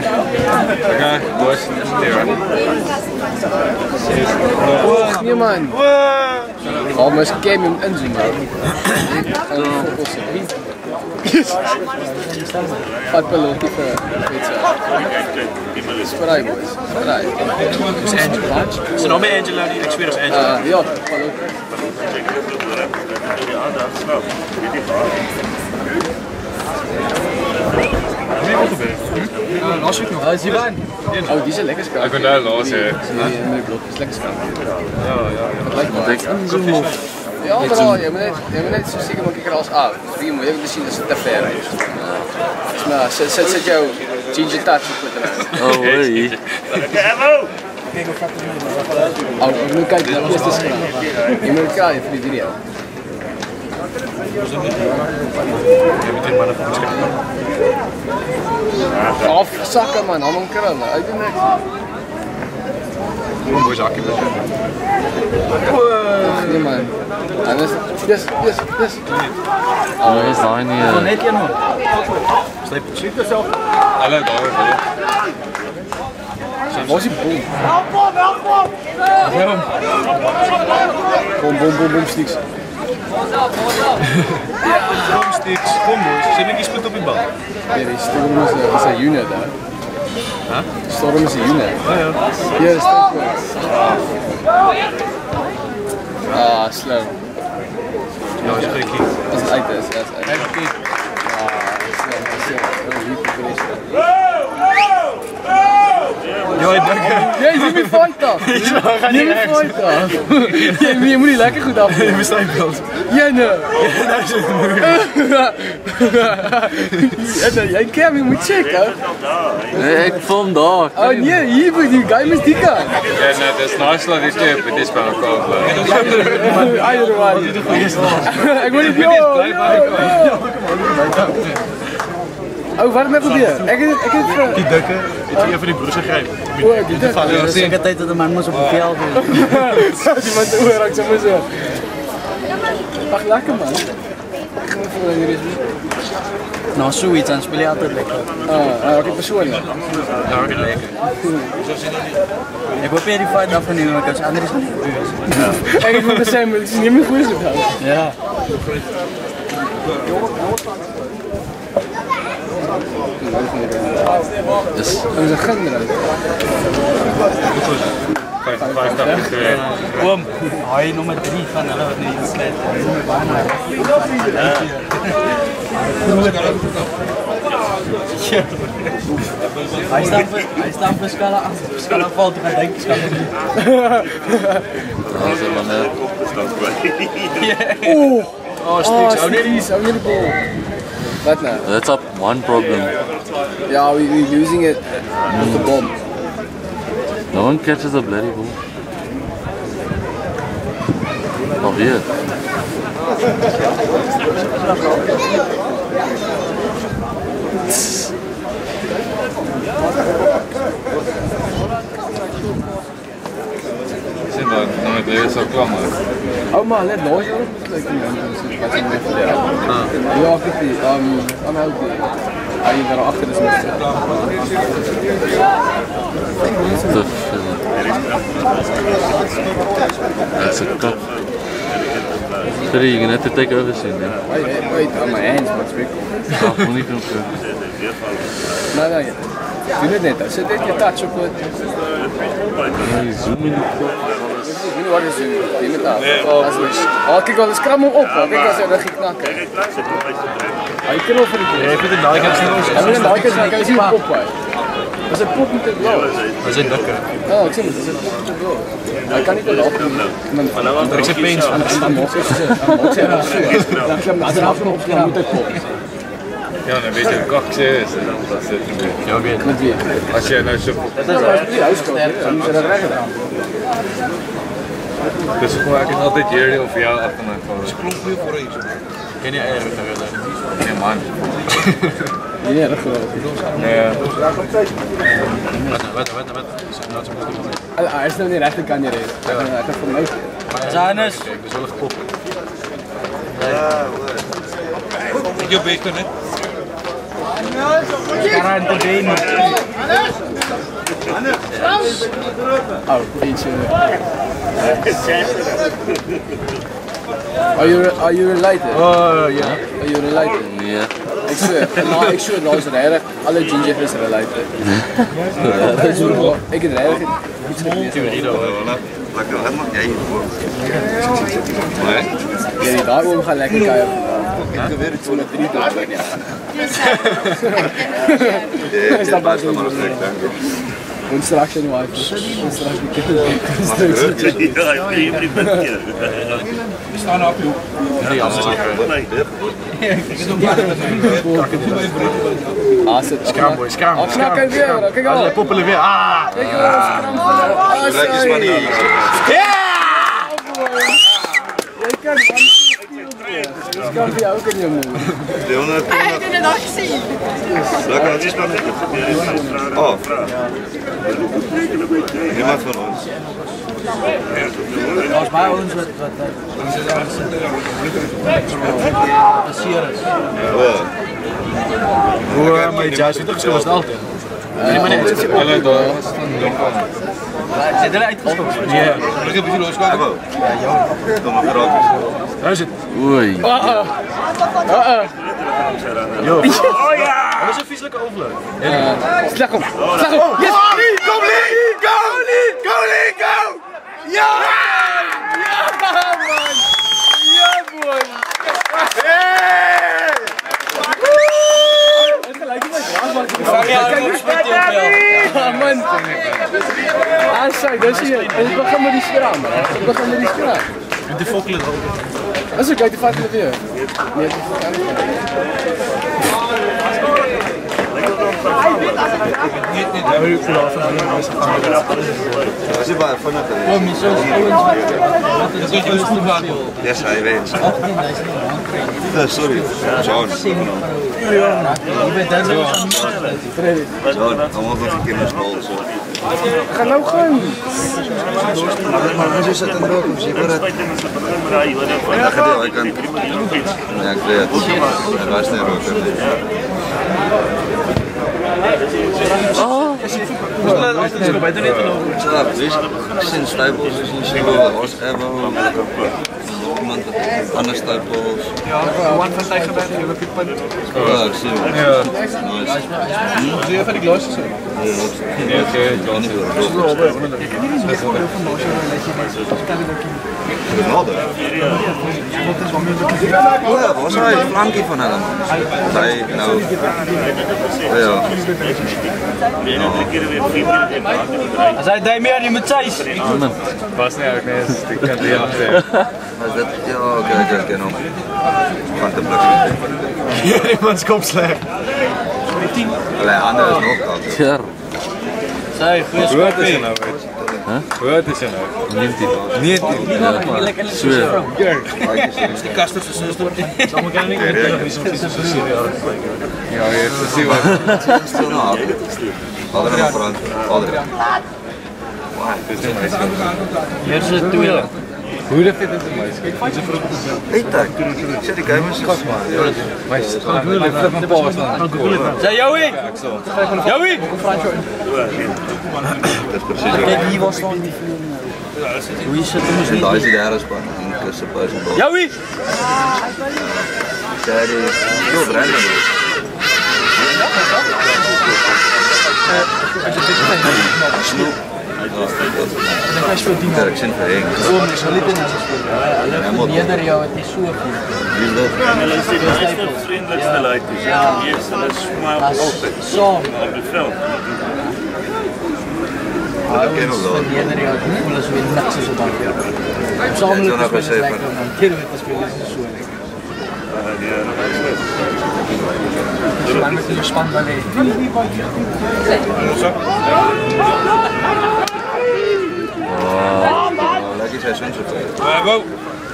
Okay, boys. Och nee man. Al my scam hom inzoom nou. Vat pelotjie vir iets. Spray boys. Spray. Is Angela? Is nou met Angela nie? Ek sweer is Angela. Uh, ja, pelotjie. Laat ek nog. Ah, is Ivan. Oh, dis 'n lekker skat. Ek kon nou laat sê. Nee, is lekker. Ja, ja, ja. Maar ek inzoom of Ja, maar al, jy moet net jy moet net so seker maak ek raas af. Dis wie moet moet sien as dit te ver is. Maar sit sit sit jou ginger touch op. Oh, hey. Ou, jy moet kyk na die eerste skrap. Jy moet kyk vir die video. Af sakke man, hom krul. Ek doen niks. Kom boys, hakkie bly. Nee man. En dis dis dis dis. Oh, is daai nie. eh, Net een man. Slyp sweet jouself. Hallo daar hoor. Waar is die bom? Bom bom bom bom sticks. Kom sticks. Kom boys. Sien net die spoed op die bal. Ja, die storm is 'n is 'n unit daar. Hæ? Storm is 'n unit. Ja ja. Ja, dis dit. Ah, slow. Ja, is gekkie. Dis uit is, is uit. Hy gekkie. Ah, dis slow. Dis so lief vir die Ek dink. Jy jy moet fight af. Jy moet fight af. Jy moet nie lekker goed af. Bestaan wel. Jy nou. Ja, jy kan my moet check, hè. Nee, ek film daar. Oh nee, hier moet die game is die kant. Ja, nee, dis nice dat dit twee op dis by mekaar bly. Either one. Ek wil nie Bly by mekaar. Oh, het het ek het vir Die dikke het een van die broers gegryp. O, die dit. Ja, sien. Seker tyd dat 'n man mos op die veld is. Die man oor raak sommer so. Ag lekker man. Is. Nou so iets dan speel jy altyd lekker. Ah, ek het persoonlik. Ja, ek lekker. Ek hoop jy die fight afgeneem want as ander is nie. Ek het moet sê, maar dit is nie meer goed. Ja. Ons is ginder. Vyf vyf dag twee. Oom, hy nommer 3 van hulle wat net gesluit het. Hy staan vir hy staan vir skala 8, skala val te gaan dink skala 3. daar's 'n manne. Oh, Oh, sticks. Hou net die hou nie die bal. Wat nou? That's up one problem. Yeah, we we losing it with the mm. bomb. No one catches a bloody ball. Oh, Alweer. Sien dan, nou met jy so klam. Oh man, net los hoor. Kyk nie aan wat sy net vertel. Ja, ek het die um aan hou die. Hy daar agter is met. Te veel. That's a cup. Sorry, you're gonna have to take over soon, man. Wait, wait, on my hands, what's big. Ah, moet nie doen so. Nee, nee. Doen dit net. Sit net jou touch op dit. Hey, zoom in kop. is. Dis nie waar is jy nie. Dit is daar. As mens. Ah, kyk al, skram hom op. Kyk as hy reg knak. Hy kan oor vir die. Jy weet daai kan sien ons. Hulle daai kan kan sien op. Was dit pop met die blou? Was dit lekker? Ja, ek sien dit is pop met die blou. Hy kan nie loop nie. Man, hulle was reg pens. Dan mos is. Dan mos is. Dan kan hy afkom op die motor pop. Ja, dan weet jy hoe kak sê is en dan dan sit jy mee. Ja, weet. Met wie? As jy nou so Dit is. Dan moet hy dit reg gedaan. dis hoe ek is altyd hier of jou en aan van. Klomp goeie vir hier. Ken jy eers nou wel. Nee man. Nee, reg gedaan. Nee. Wat wat wat wat. Is nou so goed. Hy is nou nie regte kan jy red. Ek het vir my. Janus, Kyk, dis wel gepop. Ek jou beter net. Karante been. Oh, eentje. Are you, are you related? Oh, ja. Are you related? Nee. Ik zweer, nou, ik zweer, nou is het erg. Alle ginger is related. Ik zweer, nou, ik het erg. Lekker helemaal jij. Ja, die daar gaan lekker kijken. Ik weet het zo met drie dagen. Is dat best wel een stuk, dank je. Und straks in wife. Und straks die Ja, ik ben niet met je. We staan op, joh. Ah, zit. Skram, boy, skram. Ah, kijk kijk weer, kijk al. Poppelen kan kan voor jou ook in je mond. Hij heeft het nog gezien. lekker, het is maar niet. Oh. Niemand van ons. Volgens mij ons wat wat Passeren. Oh. Hoe, maar jij zit toch was het altijd? Alleen daar was het dan Zit er uitgestopt? Ja. Ik heb het loskomen. Hallo. Kom maar gratis. Daar zit. Oei. Yo. Dat is een vieselijke overloop. Slag op. Slag op. Yes. Kom Lee! Go Lee! Go Lee! Go! Ja! Ja man. Ja boy. Het gelijk niet met Ja, ik spit je op wel. Ja man. Ah, sorry, dat zie je. Het begint met die skraam. Het begint met die skraam. De. Dat is ook uit de vaart met weer. Nee, het is Niet, niet. Ja, ik voel al van de mensen gaan. Dat is maar van het. Kom je zo Dat is een goed waardeel. Yes, hij weet. Eh, Sorry. John. Je bent dan zo John, allemaal van die kinderen school. Zo. Ga nou gaan. Maar we er op zich. Ja, gedeel, ik. Ja, ik het. Hij roken. bij de rit lopen. Ja, precies. Sinds Stijpels is niet zo dat was Evo. Iemand anders Stijpels. One van tegen bent, je hebt je punt. Ja, ik zie het. Ja, Nice. Zie je van die glasjes? nee, oké. Ik kan niet meer. Ronaldo? Oh ja, was hij flankie van hem? Hij, nou... Oh ja. Als hij daar meer niet met Thijs. Was niet eigenlijk niet eens. Ik kan het heel zeggen. Was dat? Ja, oké, oké, oké, nou. Van plakken. Hier iemands kop slecht. Allee, Anne is nog koud. Ja. Zij, goeie Hoe oud is je nou, is nou? 19. 19. Lekker Zweer. Die kast heeft zijn zuster. Zal me niet meer niet zo'n vies serieus. Ja, je hebt gezien wat Stil nou, Adriaan. Adriaan. het is. niet. Hier is het. Hoe dat dit in de meisje? Eet dat. Ik zet die kamers. Maar je zit gewoon moeilijk. Mijn pa was dan. Zij, Joey! Joey! Kijk, hier was gewoon die Hoe is het? Ik daar is daar is man. Joey! Ja, die heel. Snoep. Ja, ik verheen. Ja, moet. Jeder jou, het is zo goed. Wie is dat? vriendelijkste leid is. Ja. Hier is dat is voor mij ook altijd Samen. op de veld. Dat ken ik wel. Jeder jou, het voelen zo in nachts zo dan. Samen Ja, met zo'n de spelers APC, lekker, maar- man. Keer met de spelers is zo lekker. Ja, dat is het. Dus maar met de span van Oh, lekker zijn zo'n zoveel.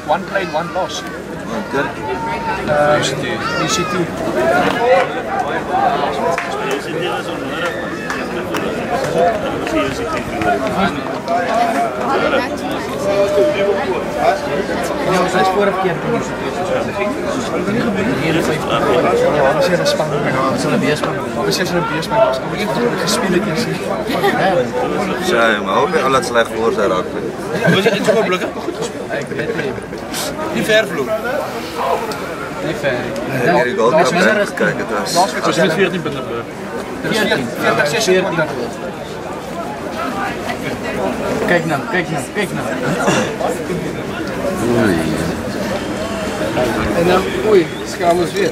One plane, one loss. Ja, DCT. Je zit hier een is hier hier. Ja, dat is vorige keer. Als je een spanning hebt, zo'n bierspanning. Als je zo'n bierspanning hebt, dan moet je gespinnen kiezen. Zij, maar ook al het slecht voor zijn ook. Wil je iets voorblukken? Ik weet het niet. Die vervloer. Niet ver. En hier ook nog bij kijken. Dat is met 14 punten. 14. 40, 14. Kijk nou, kijk nou, kijk nou. Oei. En dan, oei, schaam weer.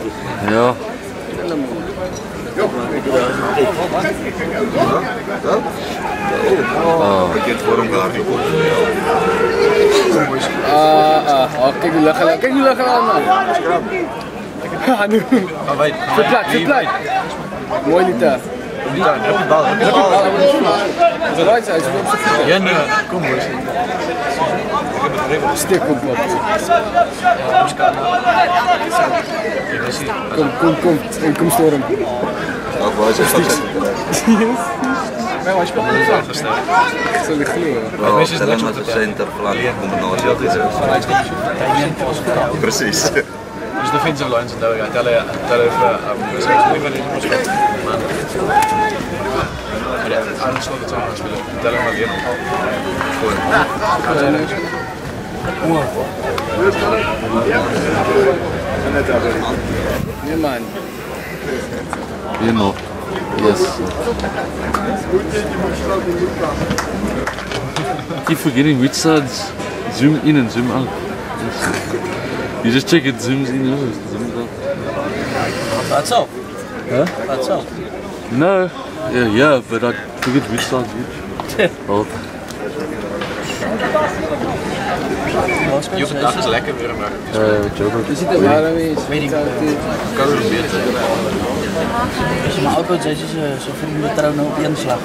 Ja. Bekend voor hem gehad. Ah, ah, oh, kijk die lachen, kijk die lachen aan man. Ja, nu. Verplaat, verplaat. Mooi niet daar. Bal? Heb je bal? Het is is. Ja, nee. Kom hoor. Stik op op. Kom, kom, kom. Kom storm. Ook wel eens even Ja, hij speelt niet zo. Zo ligt hier. wel stellen met de. Precies. Dus de vindt ze eens dat we gaan tellen. Tellen even. De Maar ja, aan de slot het samen spelen. Tellen maar weer. Ja, man. Hier nog. Yes. Keep forgetting which sides zoom in and zoom out. You just check it zooms in and. Zooms out. That's all. Huh? That's all. No. Yeah, yeah, but I forget which side's which. Oh, Je vandaag is lekker weer, maar Joker. Je ziet het waar weer. Weet ik kan er beter. Als je mijn auto zet, is zo vrienden trouwen op één slag.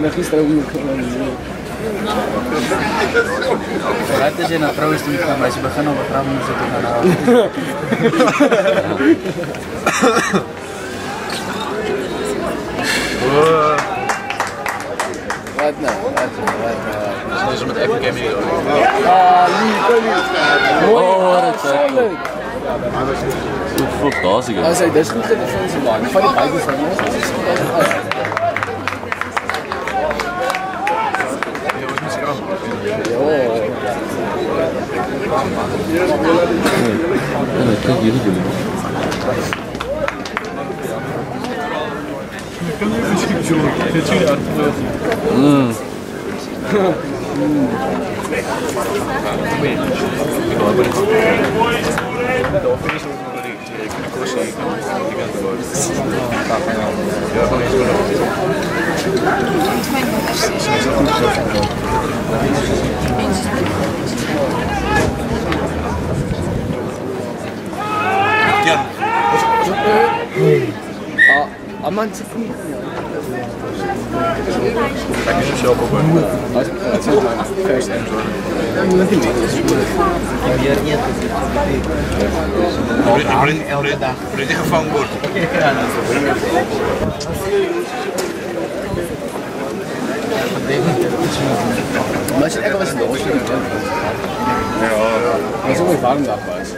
Na gisteren ook is in het trouwens niet gaan, maar ze beginnen op een gaan houden. Nou? Wat nou? Wat nou? Dus met Epic Game hier. Ah, lief, lief. Oh, dat is zo leuk. Zo fantastisch. Hij zei, dit is goed dat van ze maken. Van die buiten van ons. Dat is. Ja, dat kijk jullie doen. Mm. Ah, ah man, zit niet. Kijk eens zelf op. Wat is het man? First and Elke dag. Voordat je gevangen wordt. Maar als je echt wel eens een doosje doet, Ja. Dat is ook een warm dag was.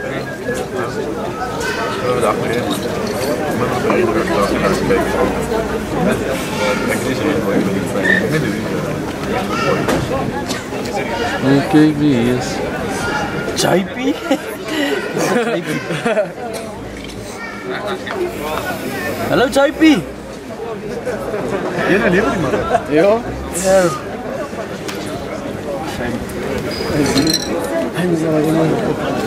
We dag meer. Met een reden dat ik dacht, ik ga eens kijken. Ik is er een Midden. Oh, kijk wie is. Chaipi? Hallo Chaipi! Ja? Ja. Hij is wel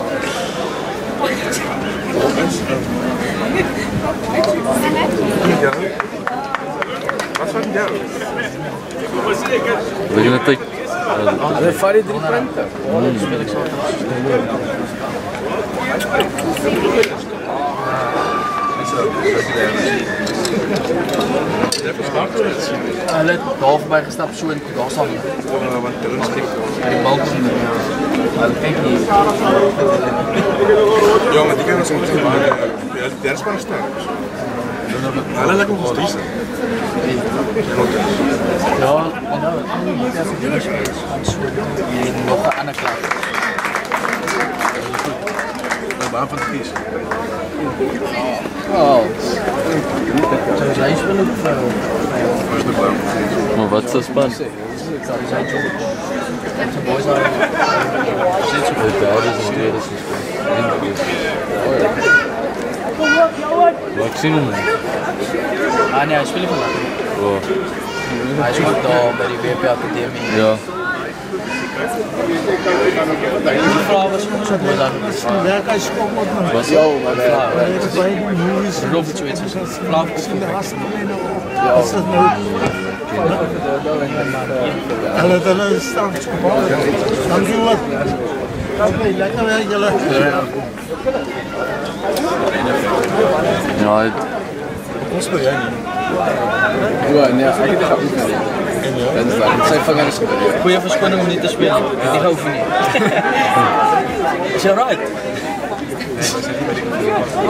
Ik kan het vat die drie punten. Hulle het daar verby gestap so in daar staan. Ja, die bal kom. Hulle kyk nie. Ja, maar die kan ons niet maken. Ja, de derde span staan. Alle lekker ons die. Ja, en nou dat is die is van so en nog 'n ander klas. De baan van de kies. Oh. Sy sy is wel ook vrou. Dat is de baan. Maar wat is de span? Sy sy George. Sy boys are De derde is een tweede is Maar ik niet. Ah nee, hy speel nie vandag. Wow. Hy speel daar by die WP Akademie. Ja. Die was ook so mooi daar. Werk skop op man. Was Ja, maar Hy is baie movies. Geloof het zoiets is. Vlaam op. Ja. Is dit nou? Het hulle staan skop. Dankie wat. Dankie, lekker werk julle. Ja, hij- Ons speel jij niet. Ja, nee, ek het dit ook nie. Dit is waar. Sy vinger is gebreek. Goeie verskoning om nie te speel nie. Nie hou van nie. Is jy right?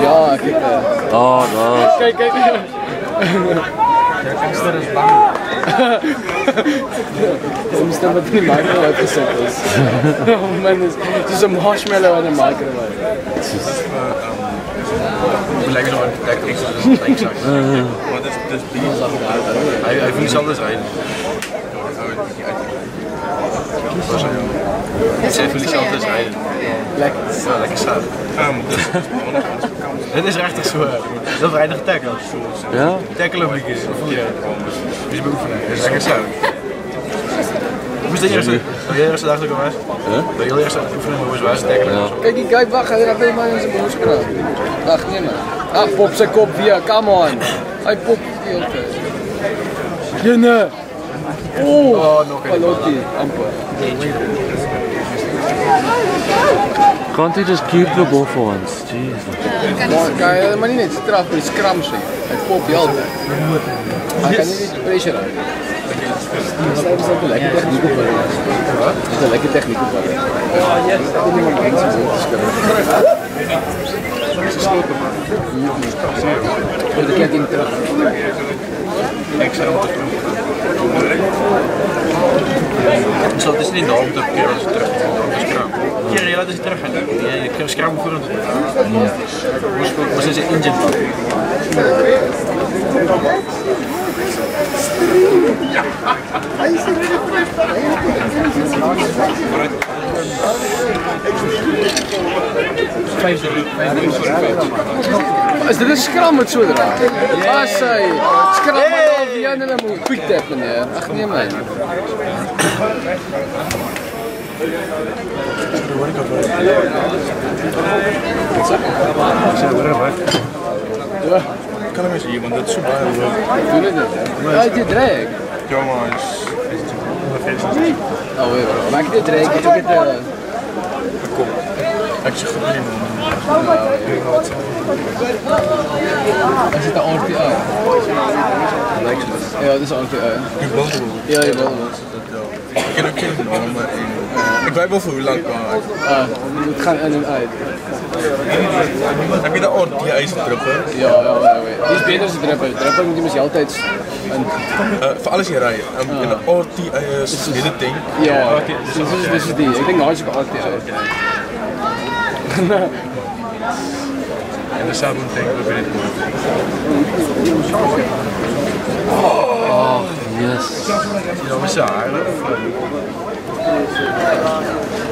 Ja, kyk. eh, oh, dat. Kyk, kyk. Ja, gangster is bang. Soms dan wat in die microwave gesit is. Oh man, dis dis 'n marshmallow in 'n microwave. Lekker nog een tactics. Maar dat is dat is die. Hij hij vindt anders uit. Zij verliest altijd rijden. Lekker. Ja, lekker saai. Het is echt zo. Dat is weinig tackle. Ja? Tackle heb ik eens. Ja, dus. Dat is lekker saai. Hoe is de eerste? Ben jij eerste dag ook geweest? Ben je eerste oefening hoe is wijze tackle? Ja. Kyk, die guy hy raak net maar in boos kraak. Ag nee man. Ag pop kop weer, come on. Hy pop die. Jene. Oh, oh nog 'n Palotti, amper. Can't he just keep the ball for once? Jesus. Maar kan jy maar nie net straf met skram sê. Hy pop tyd. Hy kan nie die pressure. Dis net so 'n lekker tegniek op hulle. Dis 'n lekker tegniek op. Ja, ja. Dit is nie maar iets so skryf. Voor de ketting terug. Dus dat is niet nodig dat keer als je terug eens gaan. Je kan schram voor een. Maar ze zijn engine. Is dit 'n skram met so dra? Ja, sy. Skram met al die ander moet quick tap meneer. Ag nee man. Ja, Ik dat is zo bij. doen dit. Ja, dit drag. Is... Oh, wait, bro. Maak dit drag. Ek het eh Ik zeg goed niet, Is dit 'n RTO? Ja, dis 'n RTO. Ik ben wel Ja, jy wil. Ik ken ook geen één. Ik weet wel voor hoe lang kan. Ah, dit gaan in en uit. Heb je dat ooit, die ijzertruppen? Ja, ja, ja. ja. Dis beter as die dripper. Dripper moet mos altyd in Uh, voor alles hier rijden. En in de die is dit het ding. Ja, dis is dis is die. Ek dink daai is ook 'n RTO. En de sabon ding, dat vind ik mooi. Yes. Ja,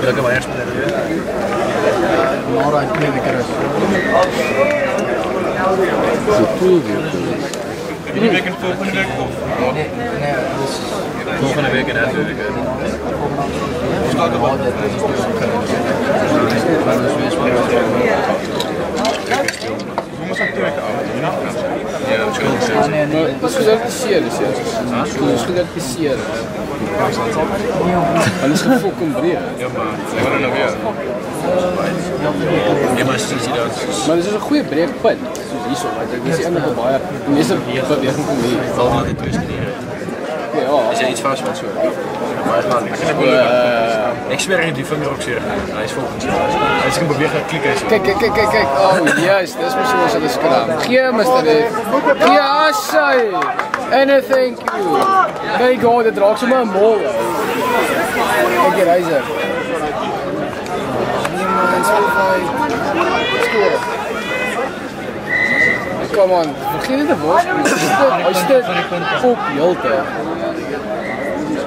Creo que voy a responder yo. Una hora y media que Vamos. Ja, dat is een Dat is goed. een is goed. Dat is goed. Dat is goed. Dat is goed. Dat is goed. Dat is goed. Dat is goed. Dat is goed. Dat is goed. Dat is goed. Dat is goed. Dat is goed. Dat is goed. Dat is goed. Dat is goed. Dat is goed. Dat is goed. Dat is goed. Dat is goed. Dat is gefokken breed. Ja, maar ik word er nou weer. Ja, maar zie je dat? Maar dit is een goede breekpunt. Soos hierso, want dit is ander baie. Meeste beweging kom hier. Val maar dit twee studeren. Ja. Is er iets vast met zo? Maar man, Uh, ik zweer je die vinger ook zeer. Hij is volgens mij. Als ik hem beweeg, dan klik hij zo. Kijk, kijk, kijk, kijk, kijk. Oh, juist. Dis mos soos hulle skraam. Gee, Mr. Lee. Gee, assai. En uh, thank you. Kyk, hoe dit raak sommer 'n mol. Kyk hier, hy's er. Nee man, Spotify. Come on, vergeet dit te. Hy op heeltyd.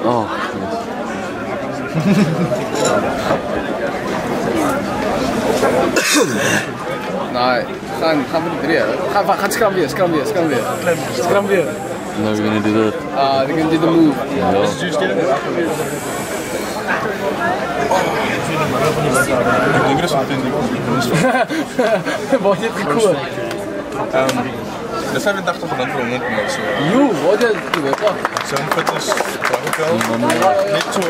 Oh, Nee, gaan gaan we die drie. Gaan gaan skram weer, skram weer, skram weer. Skram weer. Now we're gonna do that. Ah, they're gonna do the move. Ik denk dat ze het in die Wat het gekoop? Dat zijn we 80 rand voor 100 of zo. Jo, wat het gekoop? Zo'n fitness hotel. Net zo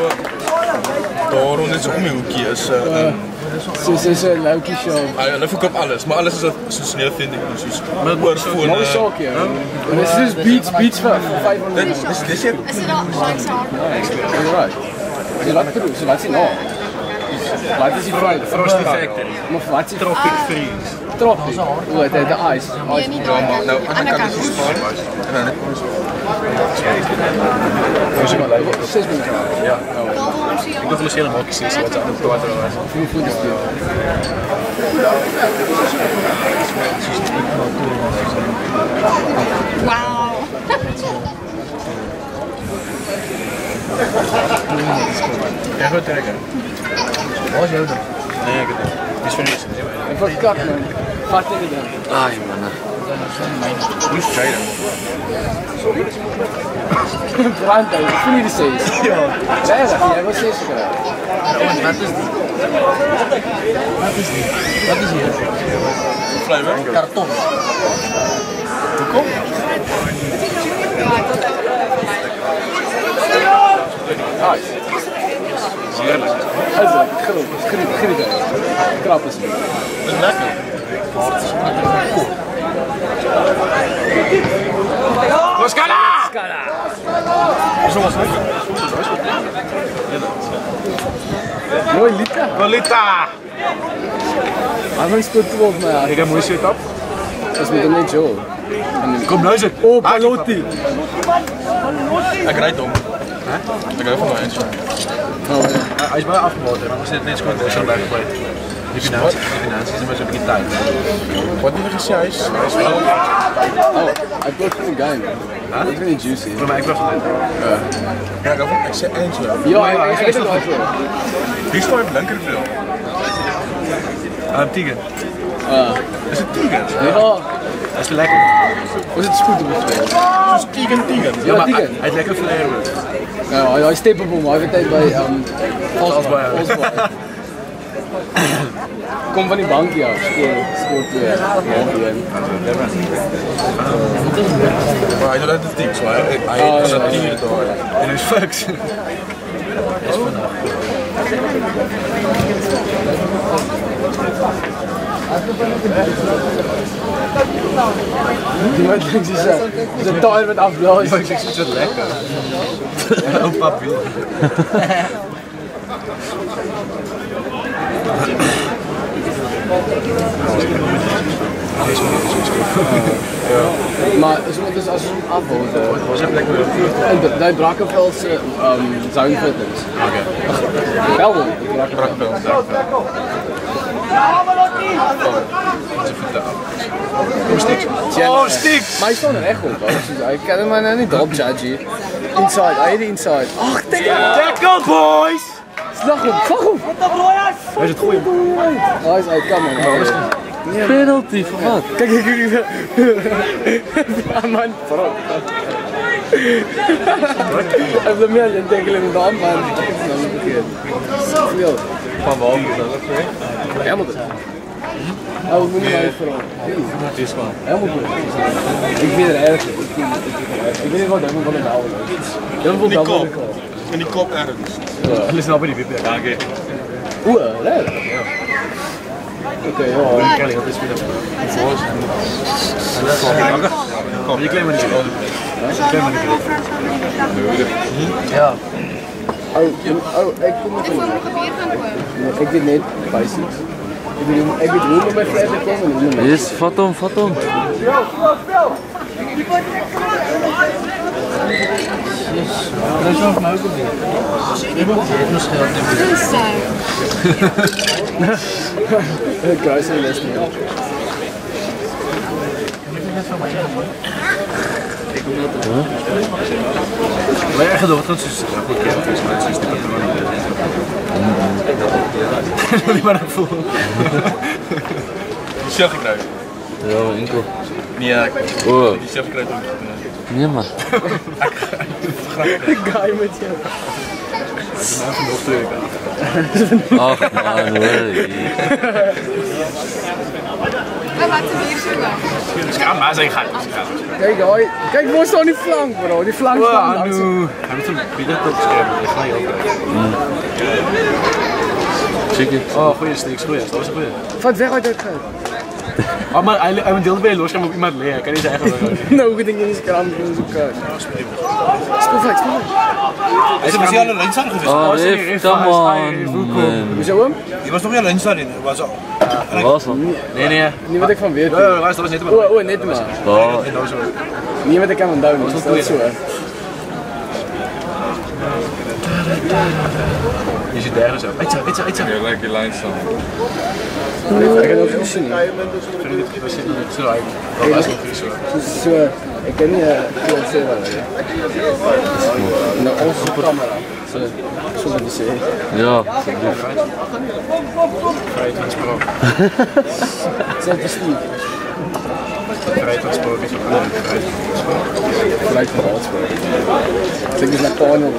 daar rond is om die hoekie is. Uh, So so so Loki show. Ah, ja, hulle verkoop alles, maar alles is dat soos nee vind ek soos oorfone. Wat is ook ja. Dit is beats beats vir 500. Dit dis dis jy Is it not like sound? Right. Jy laat dit doen, so wat sien nou? Wat is die vraag? Frosty Factory. Maar wat is Tropic Freeze. tropic? O, dit is the ice. Nee, niet daar. maar nou aan die Ander kant kant. is die spaar. En dan net ons Dis maar lekker. 6 minute. Ja. Ik dacht misschien helemaal kies wat aan het kwaad was. Hoe voel je dit? Wauw. Ja, goed trekken. Wat is? Nee, ik het. Het is verliezen. Ik word kak man. Vat dit dan. Ai, man. hoe is jy dan? Voel nie die 6. Ja. Regtig, jy wil 6 kry. Wat is dit? Wat is dit? Wat is hier? Flavor? Karton. Ice. Heerlik. Is dit? Groot. Griep, griep. Krap is dit. Dis lekker. Mooi Lita. Colita! Hij van speelt 12 maar Ik heb shit op. dat is met een net Joe. Kom luister. Oh, Palotti. Ek ry hom. Ek hou van my eentje. Hij is bij afgebouwd en dan zit het net zo goed gebleven. Die financiën zijn maar zo'n beetje tijd. Wat het gesê hy is hy is wel Oh, hij speelt voor een game. Ik vind het juicy. Voor mij, ik was het Ja, van ek sê eentje. Ja, hij hij geeft het wel voor. Wie op linker veel? Um, Tiger. Is dit Tiger? Ja, Dat is lekker. was het goed op het Tiger Tiger. Ja, maar hij is lekker flair. Ja, hij is stapelboom. Hij heeft tijd bij um, Osborne. Kom van die bank, ja. Spoor, spoor twee. Maar hy doen dit dik, so hy hy Oh, is daar. En hij is fucks. Die wat links is een, een tire met afblazen. Ik het is lekker. Ook papi. Maar moeten dus als ze hem afhouden. Was echt lekker. En de- die Brackenvelse um, Zone Fitness. Oké. Wel. Oh, stick! Maar hij stond er echt op. Ik kan hem maar niet op, judgy. Inside, hij de inside. Ach, Tackle boys! Slag op, slag op! Hij is het goede. Oh, hij is uit, maar. Penalty, voor wat? Kijk, kijk, kijk. Ja, man, vooral. Meer dan tegen in de hand, man. Van Wal is dat ook weer. Helemaal goed. Oh, ik moet niet vooral. Het is. Helemaal goed. Ik vind het erg. Ik vind het erg. Ik weet niet wat helemaal van is. Het En die kop ergens. Nou bij die WP. Dank je. Oeh, leuk. Oké, ja. Kelly, dat is weer dat. Kom, je klein maar niet. Klein maar niet. Ja. Oh, oh, ik kom nog niet. Ik weet niet, basics. Ik weet, hoe- ik weet hoe we met fles komen en hoe we met... Yes, vat hem, vat hem. Dat is wel van mij ook niet. Je hebt nog geld Ik kruis in les meer. Maar erg door, dat is ja, goed kerel, volgens mij. Het is de patroon. Niet maar dat voel. Die chef gekruid. Ja, mijn enkel. Nee, ja, Oh, die ook. nee man. Guy met je. Ach man, hoor. Schaam, maar zijn gaat. Kijk, hoi. Kijk, waar staat die flank, bro? Die flank langs. Anu. Hij moet hem bieden tot scherm. Dat ga je ook. It. Oh, goeie sticks, goeie. Dat was een goeie. Vat weg uit het geld. Oh, maar hij, bij los, op iemand leren. Kan niet zeggen dat Nou, in. Hij is was al lunch aan geweest. Oh, Riff, niet, come is- on. Hoezo hem? Je was toch wel lunch daarin? Was al. Dat was hem. Nee, nee. Niet wat ik van weet. Ja, luister, dat was niet Oh, oh, net maar. Oh, Niet wat ik aan het duwen. Dat is zo, hè. Je zit daar zo. Eet zo, eet zo, eet zo. Ja, lijkt die lijn staan. Ik heb ook niet gezien. We zitten er zo uit. Dat zo. Dus zo, ik ken niet hoe het zit wel. Nou, onze camera. Zo, met die zee. ja. Vrij transport. Zet de stief. Vrij transport is ook vrij. Gelijk van alles. Kijk eens naar Porno.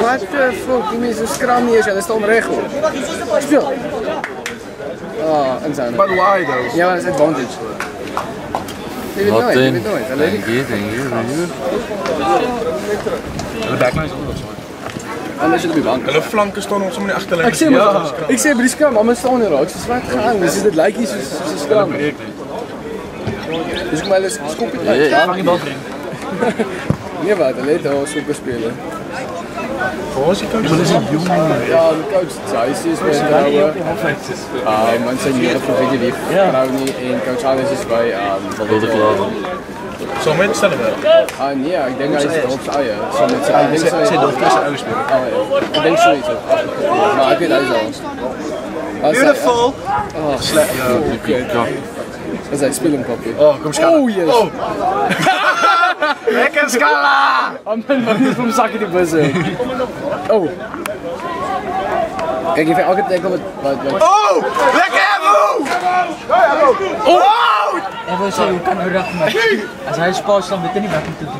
Wat de fuck, die mensen scrum eens, dat is recht. Speel. Ah, en zijn. But why though? Ja, maar dat is advantage. Je weet nooit, je in? weet nooit. Weet Denk ik. je, denk je. De backline is ook zo. En dan zit op je bank. En de flanken stonden op zo'n manier achterlijn. Ik zeg maar, ik zeg bij die scrum, allemaal staan er ook. Ik zeg, wat gaan? Dus het lijkt niet zoals een scrum. Dus ik maar eens scoopje Ja, ja. Vang je bal erin. Dat leed al super spelen. Volgens je coach. Dat is een jongen. Ja, de coach Zeiss is bij trouwen. Ah, man, zijn hier van Lief. Vrouw niet. En coach Alice is bij. ah, Wilde klaar. Zo met stellen wel. Ah, nee, ja, ik denk hij is op zijn met zijn tussen uitspelen. Ah, ja. Ik denk zoiets. Maar ik weet hij zo. Beautiful! Oh, slecht. Ik kak. Dat is hij speelingpapje. Oh, kom scala. Oh, yes! Oh! Lekker scala! Oh man, wat is voor een zakje die bussen? Oh! Kijk, je vindt elke tijd wat... wat, wat. Oh! Lekker Evo! En we zeggen, hoe kan hij dat maar? Als hij spaart, dan weet hij niet wat hij moet doen.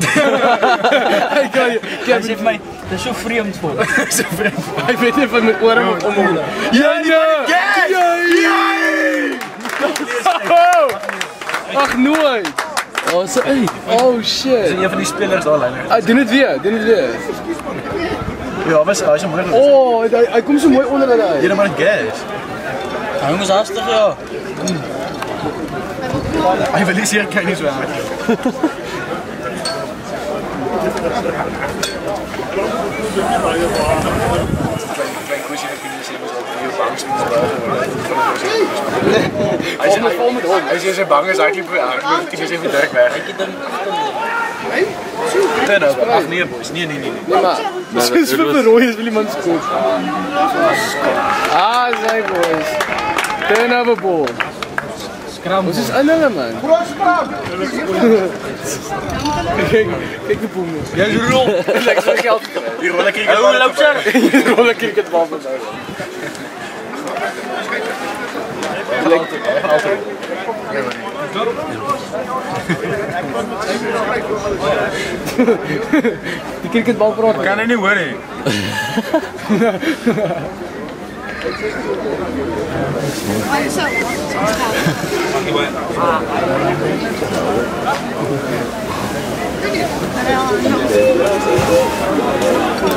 Ik kan je... Hij zegt mij, dat is zo vreemd voor. Ik weet niet van mijn oren moet omhoog. Ja, ja! Ja! Ja! Ach, nooit! Oh, zo, hey. Oh shit! Een van die spelers daar alleen. Ah, doe het weer, doe het weer. Ja, was hij is een mooi. Oh, hij, hij komt zo mooi onder de Jij lijn. maar een gas. Ja, jongens, hartstikke ja. Hij verliest hier, kan niet kusje heb je niet zien, maar ook heel bang Hij is vol met hond. Hij is bang, is eigenlijk eigenlijk is even direct weg. Turnover, ach nee boys, nee nee nee. nee. Nee, maar... Is het voor was- rooien, is wil iemand scoop. Ah, zij boys. Turnover ball. Skram. Ons is hulle man. Kijk, kijk de boem. Jy is rol. Lekker geld. Die rol hier. Ou loop sy. Die rolle cricketbal van nou. Die cricketbal praat. Kan hy nie hoor nie. En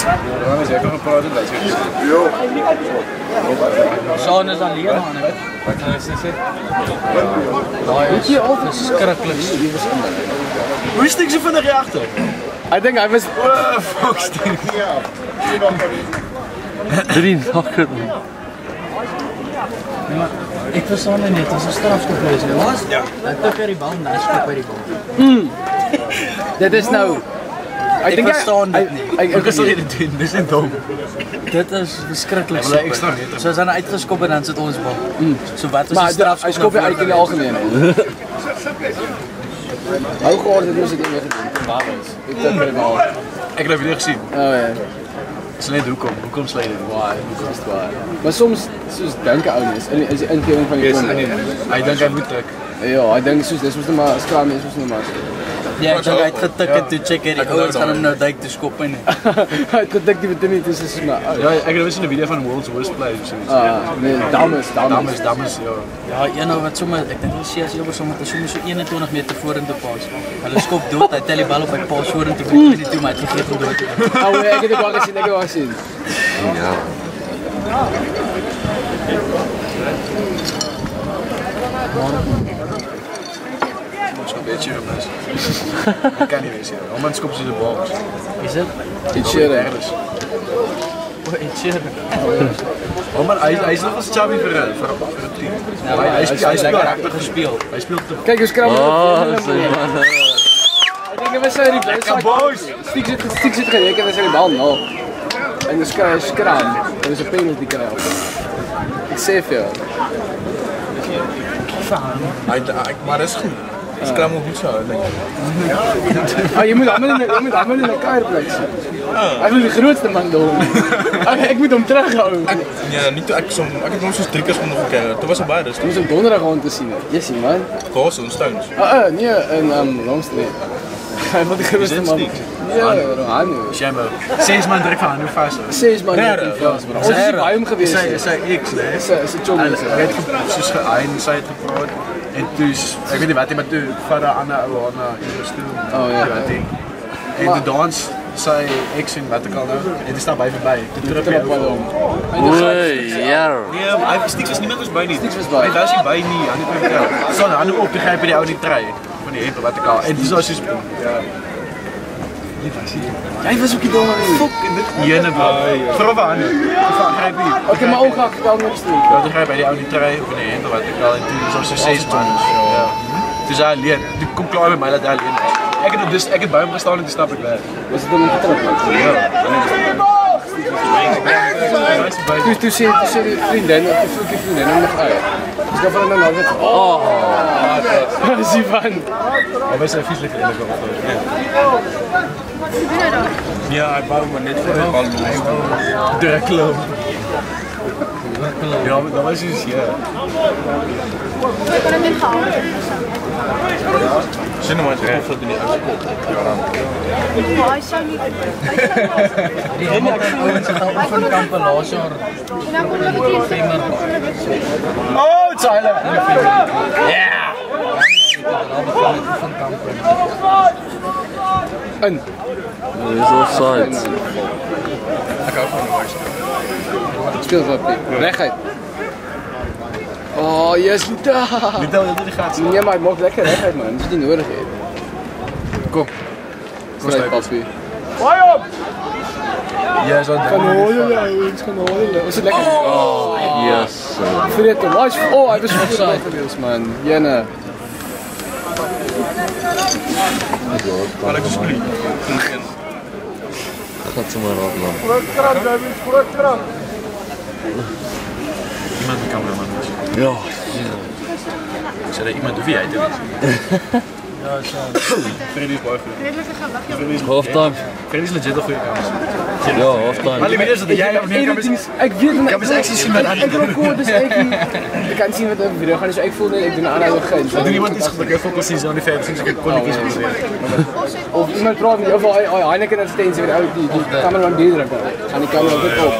Ja, jy kan praat dit wys. Jo. Sean is alleen aan dit. Wat kan jy sê? Daai is verskriklik steeds in. Hoe steek jy vinnig hier agter? I think I was oh, fuck steek. Ja. Drie nakker. Ek verstaan nie net, as 'n strafskop is. Was? Ja. Ek tik uit die bal, dan skop uit die bal. Mm. Dit is nou Ek Ek dink hy- verstaan dit hy- nie. hy- Ek sal dit doen. Dis net dom. Dit is verskriklik. Hulle ekstra meter. So as hy nou uitgeskop en dan sit ons bal. So wat is Maar nou uit in die voor- algemeen. Hou gehoor dit moes ek nie meer is? Die bal. Ek het video gesien. Oh ja. Hoekom sly dit? Waar, dis is waar. Maar soms soos dink ouens in is die ingewing van in die Hy dink hy moet trek. Ja, soos dis mos net maar skram is net maar. Ja, ek dink hy het getik en toe check hy die ouers gaan hom nou duik te skop en Hy het gedink die dit is is maar. Ja, ek het nou sien 'n video van World's Worst Play of so. Ah, nee, dames, dames. Dames, ja. Ja, een nou wat sommer ek dink hulle sê as jy oor sommer sommer so 21 meter vorentoe pas. Hulle skop dood, hy tel die bal op hy pas vorentoe met die toe maar hy vergeet om dood te. Oh, ek het ook al gesien, ek het al gesien. Ja. Ons kan beetje op is. Ek kan nie wees hier. Almal skop so 'n box. Is dit? Iets hier. hè. Ergens. O, ek sê Almal hy hy is nog chubby vir 'n vir 'n vir 'n team. Nou, Hy hy speel hy speel lekker regtig gespeel. Hy speel te Kyk hoe skram. Oh. Ek dink dit was sy die bal. boys. Stiek zit stiek zit gereken en sy die bal nou. En dis kry hy skram. Dit is 'n penalty kry. Ek sê vir jou. Hy ek maar goed. Skram moet goed ek. Ah, jy moet almal in jy moet almal in 'n kuier plek sit. Hy is die grootste man daar. Ek ek moet hom terughou. Nee, nie toe ek som ek het hom soos drie keer onder gekyk. Toe was hy baie rustig. Jy moet hom donderdag aan te sien. Jy sien man. Kaas en stones. Ah, ah nee, in um Longstreet. Hy was die grootste man. Ja, Rohanu. Jammer. Ses man druk van hoe vas. Ses man net in Frans, bro. Ons is by hom gewees. Sy sy ex, né? Is 'n is 'n chommy. Hy het ge- soos ge- hy en sy het gepraat en toe s- ek weet nie wat maar toe vat daar ander ou aan na iewers toe. Oh, ja. En toe dans sy ex en wat ek al nou en staan by verby. Toe terug Trap aan hom. hom. Oei, ja. Nee, hy stiek was niemand was by nie. Stieks was by. Hy was nie by nie. Aan die kant. So dan hande op, gryp by die ou in die trei van die hemp wat ek al. En dis was soos ja. Jy was ook die dom man. Fok en dit. Van gryp hier. Okay, maar ook gaan gekom op street. Ja, dan gryp by die ou in die trei of in die hemp wat ek al en toe is ons so ses man. Ja. Dis hy alleen. Toe kom klaar met my dat is. Ek het dus het by hom gestaan en toe stap ek weg. Was dit hom getrap? Toe toe sê toe sê die vriendin, of die vroegie vriendin hom nog uit. Dis dan van hom nou net. Oh. Dis die van. Hy was 'n Ja, hy wou maar net vir die bal. Druk klop. Ja, maar dat was dus ja. Sien nou maar reg vir die ou. Hy sou nie. Die ouens het al oefenkampe laas jaar. En dan kon hulle dit sê. Oh, Tyler. In. Dis offside. Ek hou van boys. Speel wat. Reguit. Oh, yes, Lita. Lita, wil je die gaat? Nee, maar het maakt lekker recht man. Dat is niet nodig, hè. Kom. Kom, Strijd, papi. Jij zou Gaan holen, het gaan holen. Was het lekker? Oh, Yes. Vergeet. Was, oh, hij was offside man. Jenne. Ik is jullie. Gaat ze maar op, man. Iemand de cameraman. Ja. Ik zei dat iemand de VI te Ja. Freddy is. Redelijke gewacht. Halftime. Freddy is legit een goede camera. Ja, halftime. Ali, wie is dat? Jij hebt camera's. Ik weet het Ik heb eens acties zien met Ik dus ek Ik kan zien wat op video gaan, dus ek voel ek doen aan begin. Er doen iemand iets goed, ik focus niet zo die vijf, sinds ik kon niet kiezen. Of iemand praat met jou van hy Heineken advertensie met ou die die kameraman beter dan. Gaan die kamera weer op.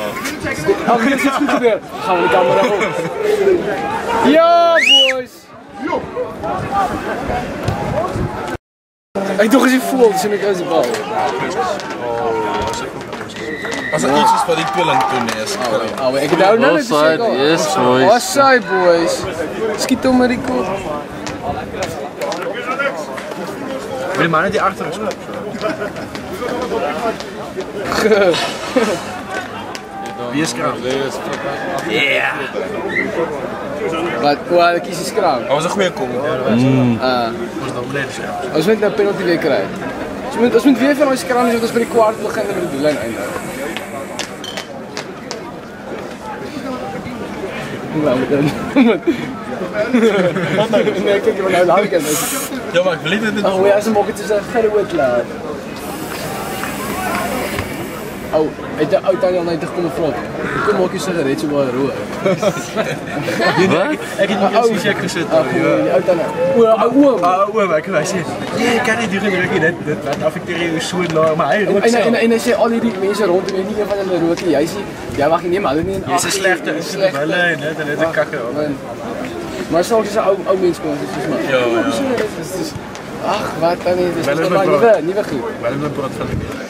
Ag, dit is goed gebeur. Gaan we die kamera op. Ja, boys. Ek dog as jy voel, sien ek as die bal. As er iets is wat die tweeling doen is. Oh, ek het nou nou net Offside, yes, boys. Offside, boys. Skiet hom met die kop. Maar die mannen die achter is. Wie is kraam? Yeah! Wat, hoe hy kies die skraam. Dat was een goede kom. Was beneden scherm. Ons moet nou penalty weer moet ons moet weer van ons skraam as ons by die kwart begin en by die doellyn eindig. Nou, dan. Wat nou? Nee, maar nou dit. Ja, maar ik wil niet dat dit... Ag, hoe as maak dit so 'n groot laat. Ou, het 'n ou tannie net gekom en vra. Kom maak jy sigaret so baie rook. Wat? Ik heb niet eens check gezet. Ag, die ou tannie. O, ou oom. Ah, oom, ek wou sê, nee, ek kan nie doen druk nie. Dit dit laat affekteer jou so laag, maar hy En rook en, en, self. en hy sê al hierdie mense rondom jou nie een van hulle rook nie. Jy sê jy mag nie neem hulle nie in ag. Dis 'n slegte, dis 'n hulle en dit en dit 'n kakke. Man. Maar soms is 'n ou ou mens kom dis maar. Ja, ja. Ag, wat dan Wel is is my maar bro. nuwe nuwe goed. Wel in 'n brood van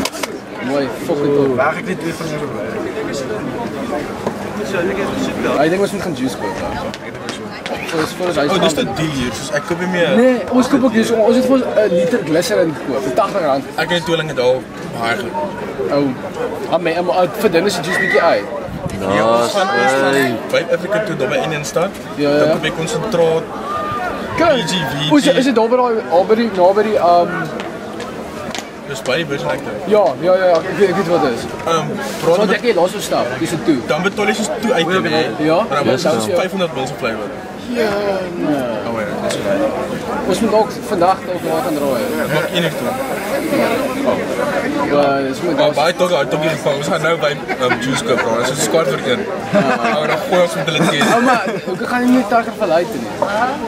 Mooi, fucking top. Waar ek dit weer van jou bly. Hy dink ons moet gaan juice koop. So is vir ons huis. Oh, dis de deal hier. Dus ek koop nie meer. Nee, ons koop ook juice. Ons het vir ons 'n liter glycerin gekoop vir R80. Ek het die tweeling het al baie. Ou. Ah, my maar vir dinge is die juice bietjie uit. Ja, ons gaan ons gaan hey. Vibe Africa toe daar by Indian stad. Ja, ja. Dan koop ek konsentraat. Kyk. PGV. Ons is dit daar by daai Albury naby die um Dis baie bus like dit. ja, ja ja, ek weet ek weet wat dit is. Ehm Wat praat ek hier los stap. Dis dit toe. dan betaal jy soos toe uit. Ja. Maar dan Yes, was ja. 500 mils flavor. Ja. nee. Oh ja, dis reg. Ons moet ook vandag ook nog gaan draai. Maak enig toe. Ja, dis moet Maar baie uit tog hier ons gaan nou by um, juice koop. bro. Dit is kwart voor 1. Nou dan gooi ons met hulle teen. Oh maar, hoe gaan jy nie takker verlei toe nie?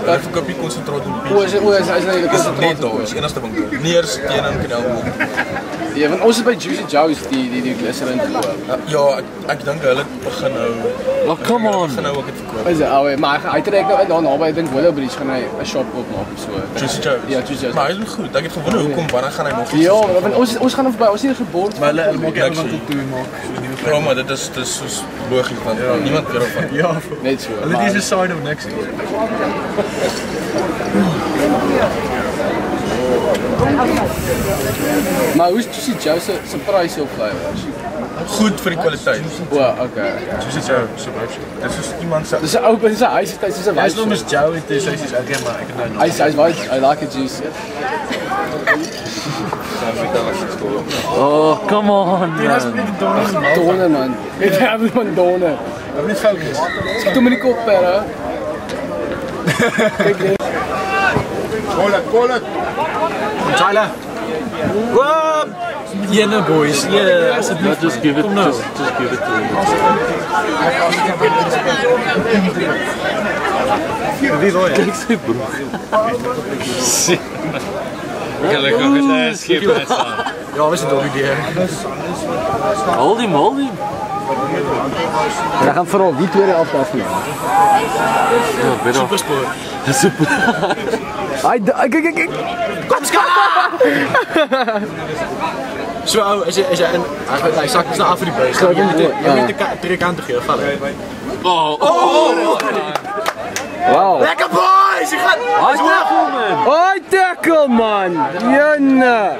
Dan verkoop jy konsentraat en O, is o, is is nou die Dis net konsentraat. daar, is enigste winkel. Neers teen in Canal. Ja, want ons is by Juicy Joe's die die die glycerin te koop. Ja, ek ek dink hulle begin nou Oh, come on. begin nou ook dit verkoop. Is dit ou, maar hy trek nou daar naby, ek dink Willow Bridge gaan hy 'n shop oopmaak of so. Juicy Joe. Ja, Juicy Joe's. Maar hy doen goed. Ek het gewonder hoekom wanneer gaan hy nog iets Ja, want ons ons gaan of by ons hier gebord. Maar hulle hulle maak Niks elke nie. wat toe maak. Nuwe Ja, maar dit is dis soos logies want niemand weet daarvan. Ja, net so. hulle dis 'n side of niks. Maar hoe is Juicy Joe's se se pryse op flowers? Goed vir die kwaliteit. O, okay. Juicy Joe, so baie. Dis is iemand se Dis 'n ou binne sy huis, is 'n Hy's nog wys. mis Joe het sies okay, maar ek het nou nog. Hy's hy's baie I like it juice. Oh, come on, net die donker. Donne man. Dit hebben van donne. Ek net fokus. Skiet hom in die kop, perre. Kyk Tyler. Whoop! Jenne boys. Ja, asseblief. Just give it, nou. just, just give it to him. Wie wil je? Kijk zijn broek. Gelukkig is hij een schip. Ja, we zijn idee. Hold him, hold him. Dan gaan vooral die tweede helft afnemen. Ja. Superspoor. Super. Kijk, kijk, kijk. Kom, Scala! Zo, als je, als je, en, hij, hij zakt dus naar af voor die beest. Je moet de- trek aan te geven. vallen. Wauw. Lekker boys! Je gaat... Hij is man. Hoi, tackle, man. Janne.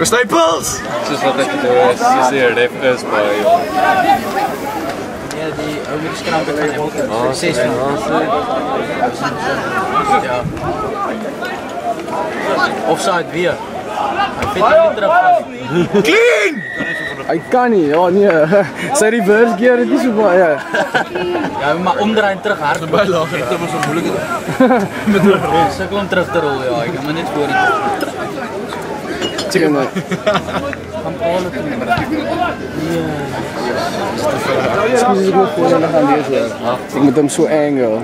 Staples! Dus wat ik doe is, je ziet er even bij. Ja, die Amerikaanse krampe van Hamilton. Ah, 6 van Hamilton. Ja. Offside weer. Hy vet nie terug. Clean! Hy kan nie. Ja, nee. Sy reverse gear het nie so baie. Ja, ja maar omdraai en terug hard baie lager. Dit was so moeilik. Met 'n rol sukkel om terug te rol. Ja, ek kan maar net voor. Chicken. Ik moet gaan. Ik hem zo angle.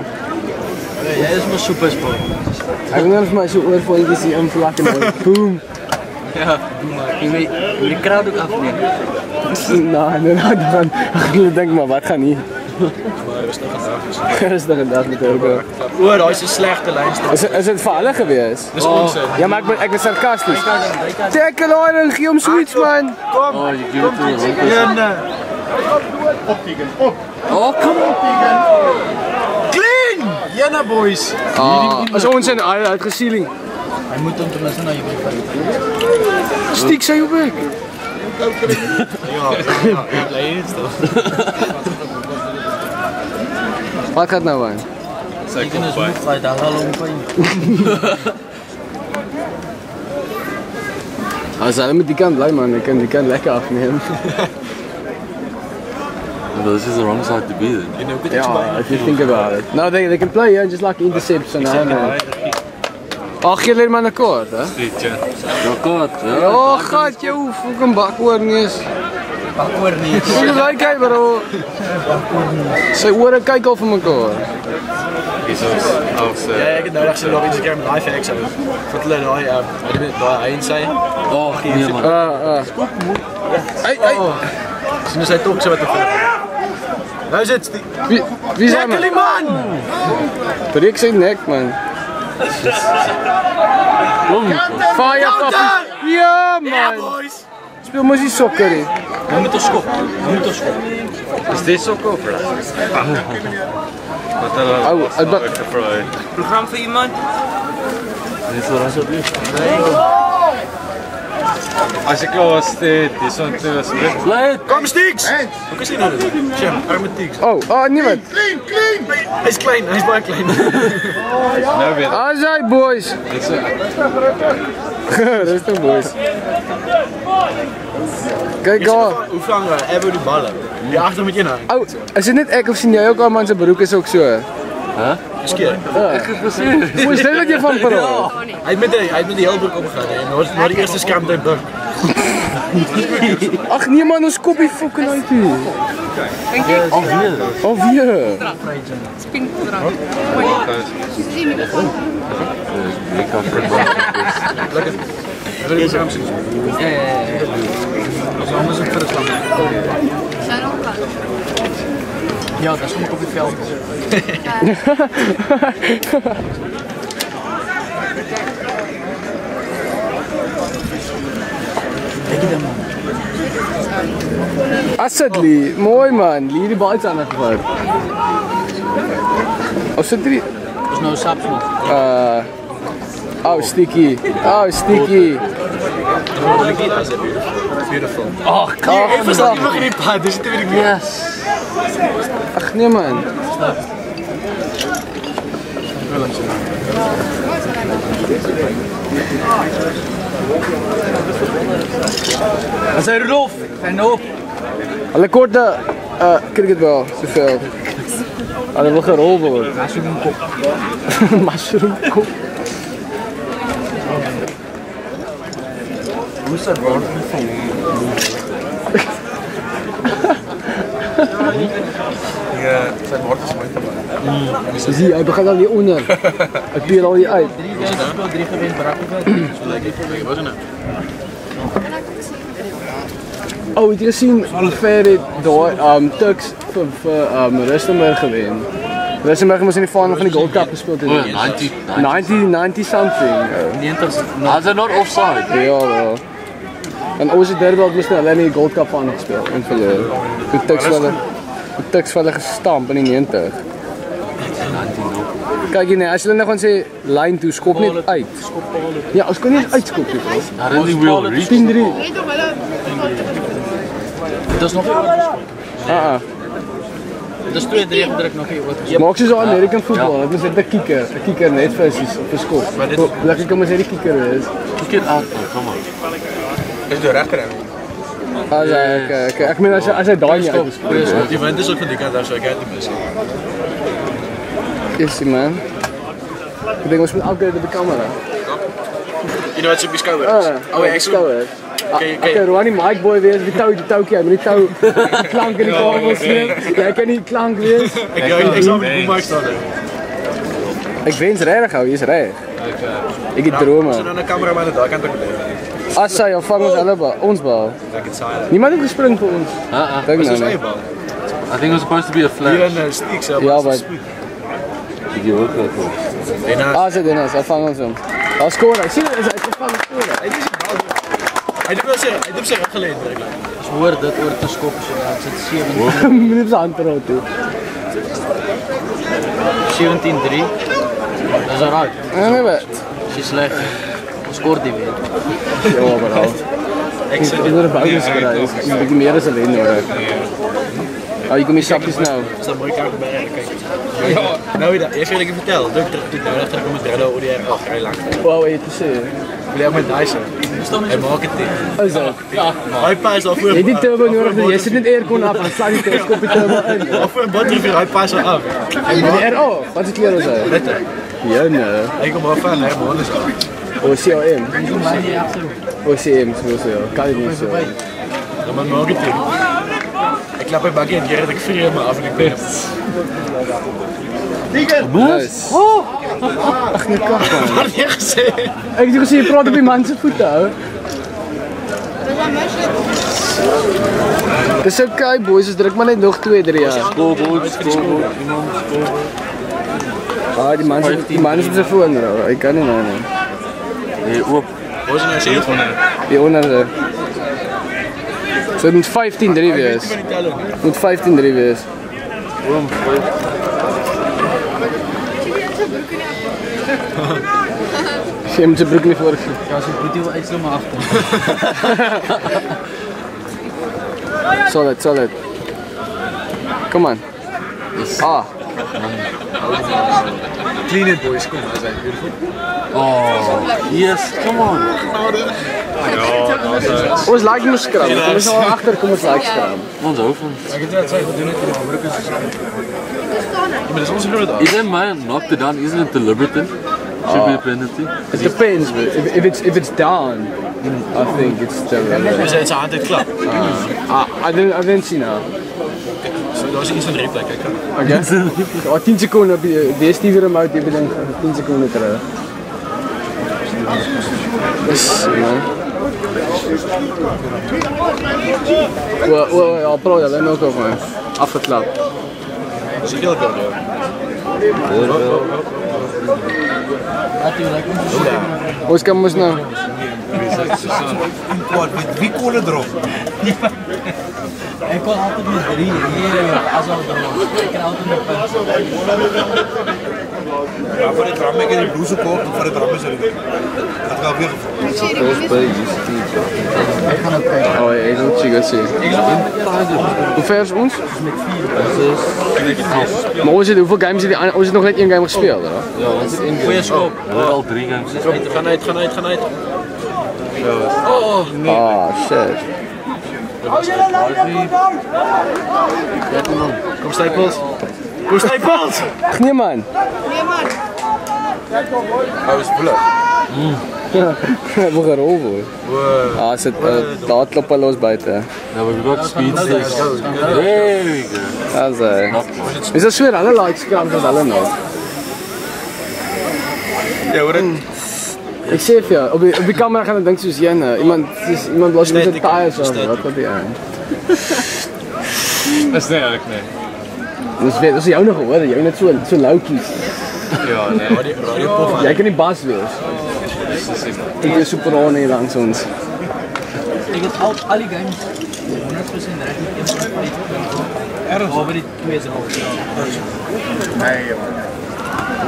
Jij is maar supersport. Hij wil nog maar zo oorvoetjes die hem vlakken. Boom. Ja, doe maar. Je weet, je kruid ook afnemen. Nou, nee, nou, dan ik denk maar, wat gaat niet? Rustige dag met ook. hoor. Oor, hij is een slechte lijnstap. Is, het- is het veilig geweest? Dat is onzin. Ja, maar ik ben, ik ben sarcastisch. Tackle on en geef hem zoiets, man. Oh, je het toe. Janne. Oh, kom op. Clean! Janne boys! Ah, is ons in hij uit gesieling. Hij moet hem tenminste naar je bek. Stiek zijn je bek. Wat gaat nou aan? Ik kan dus niet fight, daar pijn. Als hij met die kant blij man, ik kan die kant lekker afnemen. This is the wrong side to be then. Yeah, if you think about it. No, they, they can play yeah, just like intercepts and uh, Oh, gee hulle maar 'n kaart, hè? Liedje. Ja, kaart. Ja. Oh, gat jou, fucking bakhoor nie is. Hoe lyk hy bro? Ore kyk al vir mekaar. Is als, als Ja, ik heb nou echt zo op Instagram een live hack zo. Wat hulle daai uh, daai hy en sy. Oh, nee man. Ah, ah. Hey, hey. As hy tog so wat te vir. Nou sit die Wie wie hy Lekker man? Breek sy nek man. Kom. Fire. Ja man. Speel mos die sokker hier. Hij moet toch schop. Hij moet toch schop. is dit zo koper? Wat dan? Au, het ba- Ik heb Programma voor iemand? Niet zo alsjeblieft. Als ik klaar was, dit is zo'n tussen. It. Kom Steeks. Hoe is hy nou dit? Jam, arme Steeks. Oh, ah niemand. Hy is klein, hy is baie klein. Nou weer. Ah, sy boys. Rustig boys. Kyk daar. Hoe vang we? Hebben we die ballen? Die agter met je nou. Ou, is dit net ek of sien jy ook al man se broek is ook Skeer. Ik heb gezien. Hoe is dit wat jy van? Hy het met die het met die hele broek opgegaan hè. Nou na die eerste tyd buk. Ag nee man, ons kopie fucking uit hier. Alweer. Alweer. Ik had het Wil jy skram sien? Ja, ja, ja. Dat is anders een het land. Ja, dat is gewoon op het veld. Assadli, mooi man. Lie die bal aan gevaar. Of sit die Dat is nou saps nog. uh Oh, sticky. Oh, sticky. Beautiful. Ag, Ek verstaan nie mag nie pad, dis te weet ek nie. Yes. Ag nee man. Dat is Rudolf. En op. Hulle korte uh cricketbal soveel. Hulle wil gerol word. Mushroom kop. Mushroom kop. Is dat bro? Die, eh, zijn hart is mooi. Zie, hy begin al hier onder. Hy peel al hier uit. Drie games gespeeld, drie gewen, Brackenfeld. Zo lekker. Wat is het? Oh, het jy gesien hoe ver het daai um Tuks vir vir um Rustenburg gewen? Rustenburg moes in die finale van die Gold Cup gespeel het. Oh, 90, 90 90 something. uh, 90. Is it not offside? Ja, wel. En ons het Durban moes hulle in die Gold Cup aan gespeel en verloor. Die Tuks hulle die Tuks hulle gestamp in die 90. Kyk jy nee, as hulle nou gaan sê lyn toe skop net uit. Ja, ons kan nie uitskop nie. bro. I don't think we'll reach. 10-3. Dat is nog niet wat Ah, ah. Dat is 2-3 gedrukt nog niet wat Maak soos American football, dit is net 'n kicker, 'n kicker net vir sies op 'n skop. Lekker kom ons sê die kicker is. Kick it out, man. Is de rechter en As hy ek ek ek meen as hy as daai nie. Die wind is ook van die kant af, so ek het die mis. Yes man. Ek dink ons moet elke keer op die kamera. You know wat op die skouer Ah? Oh, ek sou. het. Oké, Ek kan Ronnie Mike boy wees, die tou die toukie, moet die tou die klank in die kabel sien. Jy kan nie klank wees. Ek ja, ek sal met Boemark staan. Ek wens regtig hou, jy's reg. Ek het drome. So dan 'n kameraman aan daai kant ook lê. As hy ja, vang ons hulle bal, ons bal. Niemand het gespring vir ons. Ah, ah. Dink nou. I think it was supposed to be a flash. Yeah, no, sticks up. Yeah, but Did you work that one? Dennis. Ah, sê Dennis, hy vang ons hom. Hy skoor, hy sien, hy het gevang skoor. Hy het die bal. Hy het sê, hy het sê gelê het. Ons hoor dit oor te skop so dat dit 7 minute se hand raak toe. 17-3. Dis alright. Nee, nee, wat? Dis sleg. Skor die weer. Ja, maar al. Ek Ek sê sê dit is baie skry. Dis 'n bietjie meer as alleen nodig. Ah, jy kom hier sappies nou. Is dat mooi kaart bij. Ja, nou weet jy, ek wil vertel, dit dit nou dat ek met Drello oor die ag ry lank. Wow, het gesê. Wil jy met daai se? Hy maak dit. nie. Is dit? Ja, hy pas al voor. Het die turbo nodig, jy sit net aircon af en slaan die teleskop die turbo in. Of voor 'n battery hy pas al af. En die oh, wat se kleur is hy? Dit. Ja, nee. Hy kom maar van, alles af. O, CM. O, CM, so so. Kan jy nie so. Dan maar maak dit. nie. Ek klap en keer dat ek vrede maar af en ek ben. Nice. Oh! Ag nee, kak man. Wat jy gesê? Ek het gesê jy praat op die man se voete, ou. Dis okay boys, ons druk maar net nog 2 3 jaar. Scoreboard, iemand scoreboard. Ah, die man die man is op sy foon, bro. Ek kan nie nou nie. Nee, oop. Wat is nou sê van nou? Die onder. So dit moet 15 3 wees. Van die telling. Moet 15 3 wees. Oom, vijf. Jy moet sy broek nie voorgee. Ja, so Boetie wil uitstel maar agter. Solid, solid. Come on. Ah, Clean it boys, kom, as hy beautiful. Oh, yes, come on. ons like mos skram. Kom ons nou agter, kom ons like skram. Ons hou van. Ek het dit sê gedoen het in die fabriek is. Ja, maar dis ons groot daar. Is that man knocked it down? Isn't it deliberate? Should be a penalty. It depends, but if, if it's if it's down, I think it's still. Hy sê sy hand het klap. Ah, I didn't I didn't see now. Daar's iets van replay kyk. Okay. Ja, 10 sekonde op die remote die beding 10 sekonde terug. Man. Wa wa ja, pro ook over. Afgeklap. Dis 'n geel kaart. ja. Wat jy like ons Ons kan mos nou. Het erop? Ek kon altyd met 3 hier as al. Ek kan altyd met. Ja, van die drum ek in die blouse of van die drum is er. Dat gaan weer Oh, ek wil chiga sê. Hoe ver is ons? Maar ons het hoeveel games het ons het nog net een game gespeel, hè? Ja, het een Goeie skop. Hulle het al drie games. Gaan uit, gaan uit, gaan uit. Ah, shit. Hou julle lyne kom dan. Kom Stapels. Kom Stapels. Nee man. Nee man. Hou is blik. Ja, we gaan rol hoor. Ah, sit eh, daar klop hulle ons buite. Nou ja, we got speed ja, sticks. Ja, There we go. As eh, a. Is dit so hulle likes kan van hulle nou? Ja, hoor dit. Sê vir jou, op die op die kamera gaan dit dink soos jene. Iemand soos iemand was met 'n tires of wat wat die aan. Dis nie ek nie. Dis weet, dis jou nog hoor, jy net so so loutjies. Ja, nee. Radio pof. Jy kan nie bas wees. Dit is super on hier langs ons. Ek het al al die games 100% reg met een van die Ergens oor die se. Ja,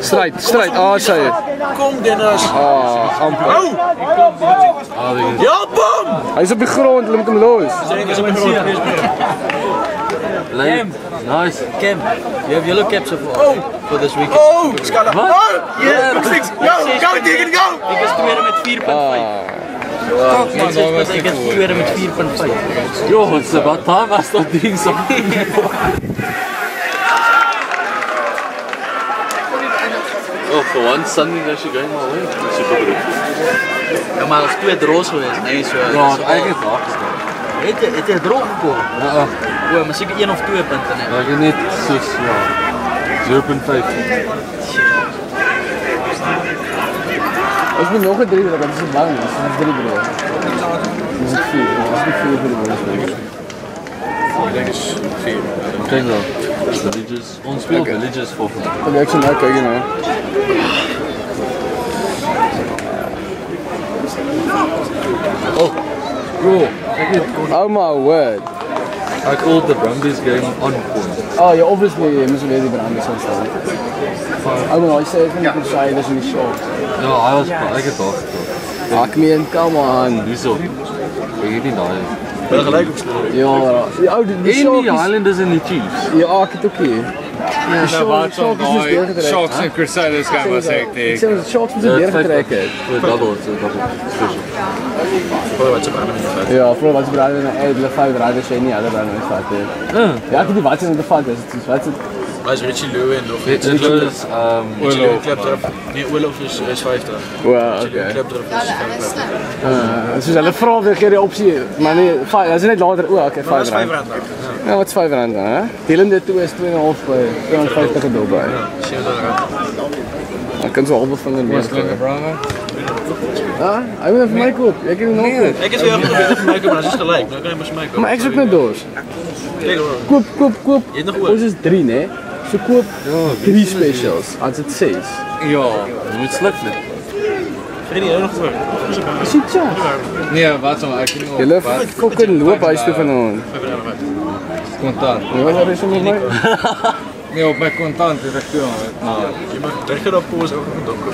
Stryd, stryd. Ah, sê jy. Kom Dennis. Ah, amper. Ah, dit is Help hom. Hy's op die grond, moet hom los. Ek is op die grond. late. Nice. Kim, you have yellow caps so far for this weekend. Oh, skala. Oh, yeah. Go, go, Deacon, go. Ek is tweede met 4.5. Ah, is ek is tweede met 4.5. Yo, it's about time I start doing something. Oh, for one Sunday that she going my way. Super good. Ja, maar as twee draws geweest, nee, so. Ja, het daar gestaan. Het het jy draw gekom? Ja, O, maar seker 1 of 2 punte net. ek het net soos ja. 0.5. ons moet nog 'n drie dat is lang, dis net drie bro. Dis dit vier, dis nie vier vir die Ik denk eens vier. Dink wel. Villages. Ons speel Okay. villages voor vandag. Kom ek sien nou kyk jy nou. Bro, ek het Oh my word. I called the Brumbies game on point. Oh, ja, obviously, jy moet weer die brand so staan. Oh my, hy sê ek moet nie sê dis in die show. Ja, hy was ek het daar gestaan. Ek meen, come on. Hierso. Ek het nie daai. Ben gelijk op snel. Ja, die die, die In show die Highlanders en die Chiefs. Ja, ek het ook hier. Wat show om is. Sharks en Crusaders gaan was ek Ek die. sê ons Sharks moet deurgetrek het. So double, so double. Special. Voor wat ze branden in de vet. Ja, vroeger was brand en uit hulle vyf riders sê nie hulle brand in vat het. Ja, ek weet nie wat se in die vat is. Dit is wat se Waar is Richie nog Dit iets? dit um Richie Louwe klep erop. Nee, Oorlog is, is 50. Wow, Louwe okay. klep erop is 55. Uh, soos hulle vra weer die opsie, maar nee, vyf, dis net later o, okay, Maar dat is 5 5 rand. Ja, wat is 5 rand dan, hè? Delende toe is 2.5 by 250 gedoen by. Ja, 70 rand. Dan kan so halve vinger meer. Ah, hy wil vir my koop. Ek het nog koop. Ik is weer geprobeerd voor mij komen, maar dat is gelijk. Dan kan je maar mij komen. Maar ek is ook net hoor. Koop, koop, koop. Je hebt nog oor. Ons is 3, né? So koop 3 specials. As dit 6. Ja. moet net. Freddy, jij nog wat sal ek nie Julle op wat fucking loop huis toe vanaand. kontant. Ja, wat is met my? Nee, op kontant het ek toe maar Je mag terug op pose ook nog een donker.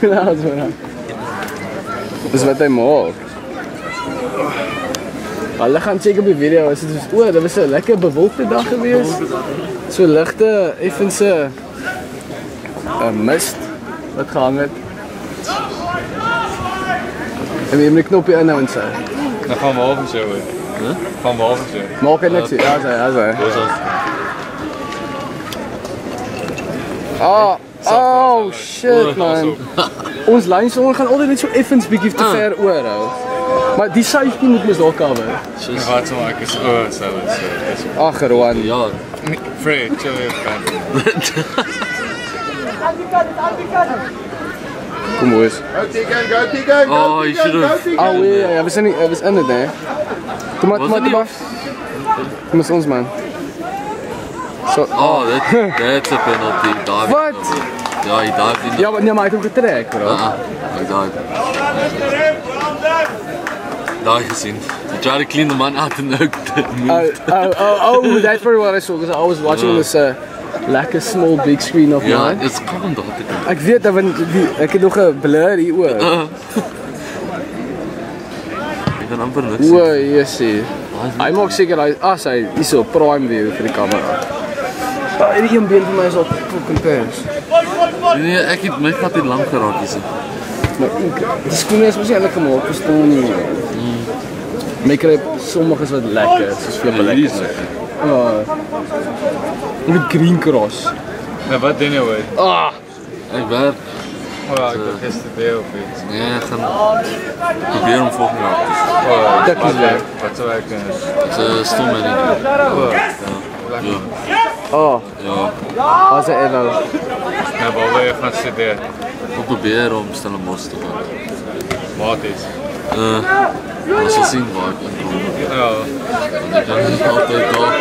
Ja, so dan. Dis wat hy maak. Hulle gaan check op die video. Is dit soos o, dit was 'n lekker bewolkte dag gewees. So ligte effense 'n mist wat gehang het. En jy moet die knoppie inhou en sê. dan gaan we half hoor. Hæ? Gaan we half so. Maak net so. Ja, sê, ja. Ah, oh shit man. Ons lyn so gaan altyd net so effens bietjie te ver oor hou. Maar die safety moet mos daar cover. En wat sal ek is o, so so. Dis Ag, Rowan. Ja, Fred, chill your kan. Kom ons. oh, you should have. Ah, oui, ja, ja, we zijn niet, we zijn in het, hè. Kom maar, kom maar, kom maar. Kom eens ons, man. Zo. Oh, that, that's a penalty. Wat? Ja, hy dive in. Ja, maar, nee, maar hij heeft hem getrekt, bro. Ah, hy dive. Daai gesien. He tried to clean the man out and moved. Oh, oh, oh, oh, that's probably what I saw, because I was watching on this uh, lekker small big screen of Ja, mine. dit's kom daar te Ek weet dat want die ek het nog 'n blur hier oor. kan amper niks O, sien. jessie. Hy maak seker hy as hy hierso prime view vir die kamera. Ja, hierdie een been vir my is al fucking pers. Nee, ek het my gat het lank geraak hier. Maar ek- die skoene is mos nie eintlik gemaak vir staan nie. My kry sommiges wat lekker, soos flippe Ja, lekker. is. Ja. Die green cross. Nou, wat doen jy ooit? Ah, Ek werk. O, ek het gestudeer of iets. Nee, ek gaan probeer om volgende jaar te doen. O, Dit is wat leuk. Wat sou ek doen? Dis 'n stom. O, Ja. oh, Ja, as hy nou. nou waar wil jy gaan studeer? Ek probeer om Stellenbosch te gaan. Maties. Uh, ons sal sien waar ek inkom. Ja, Ek kan nie altyd daar.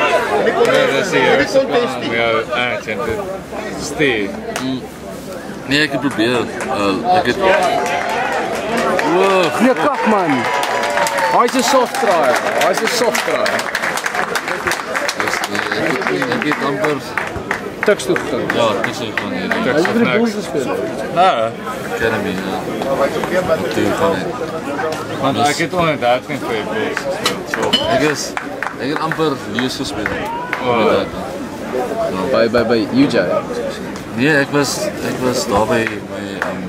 nee, dis die eerste plan om jou agent te stay. Nee, ek probeer. Uh, ek het Wow, Nee, kak man. Hy's 'n soft try. Hy's 'n soft try. dis nee, ek het ek het amper Tuks toe gegaan. ja, dis ek van hier. Hy het vir die Bulls gespeel. Nou, Academy. Ja. Toe gaan ek. want ek het onder 13 vir die Bulls gespeel. So, Ek is ek het amper lees gespeel. Oh. By by by UJ. Nee, ek was ek was daar by by um,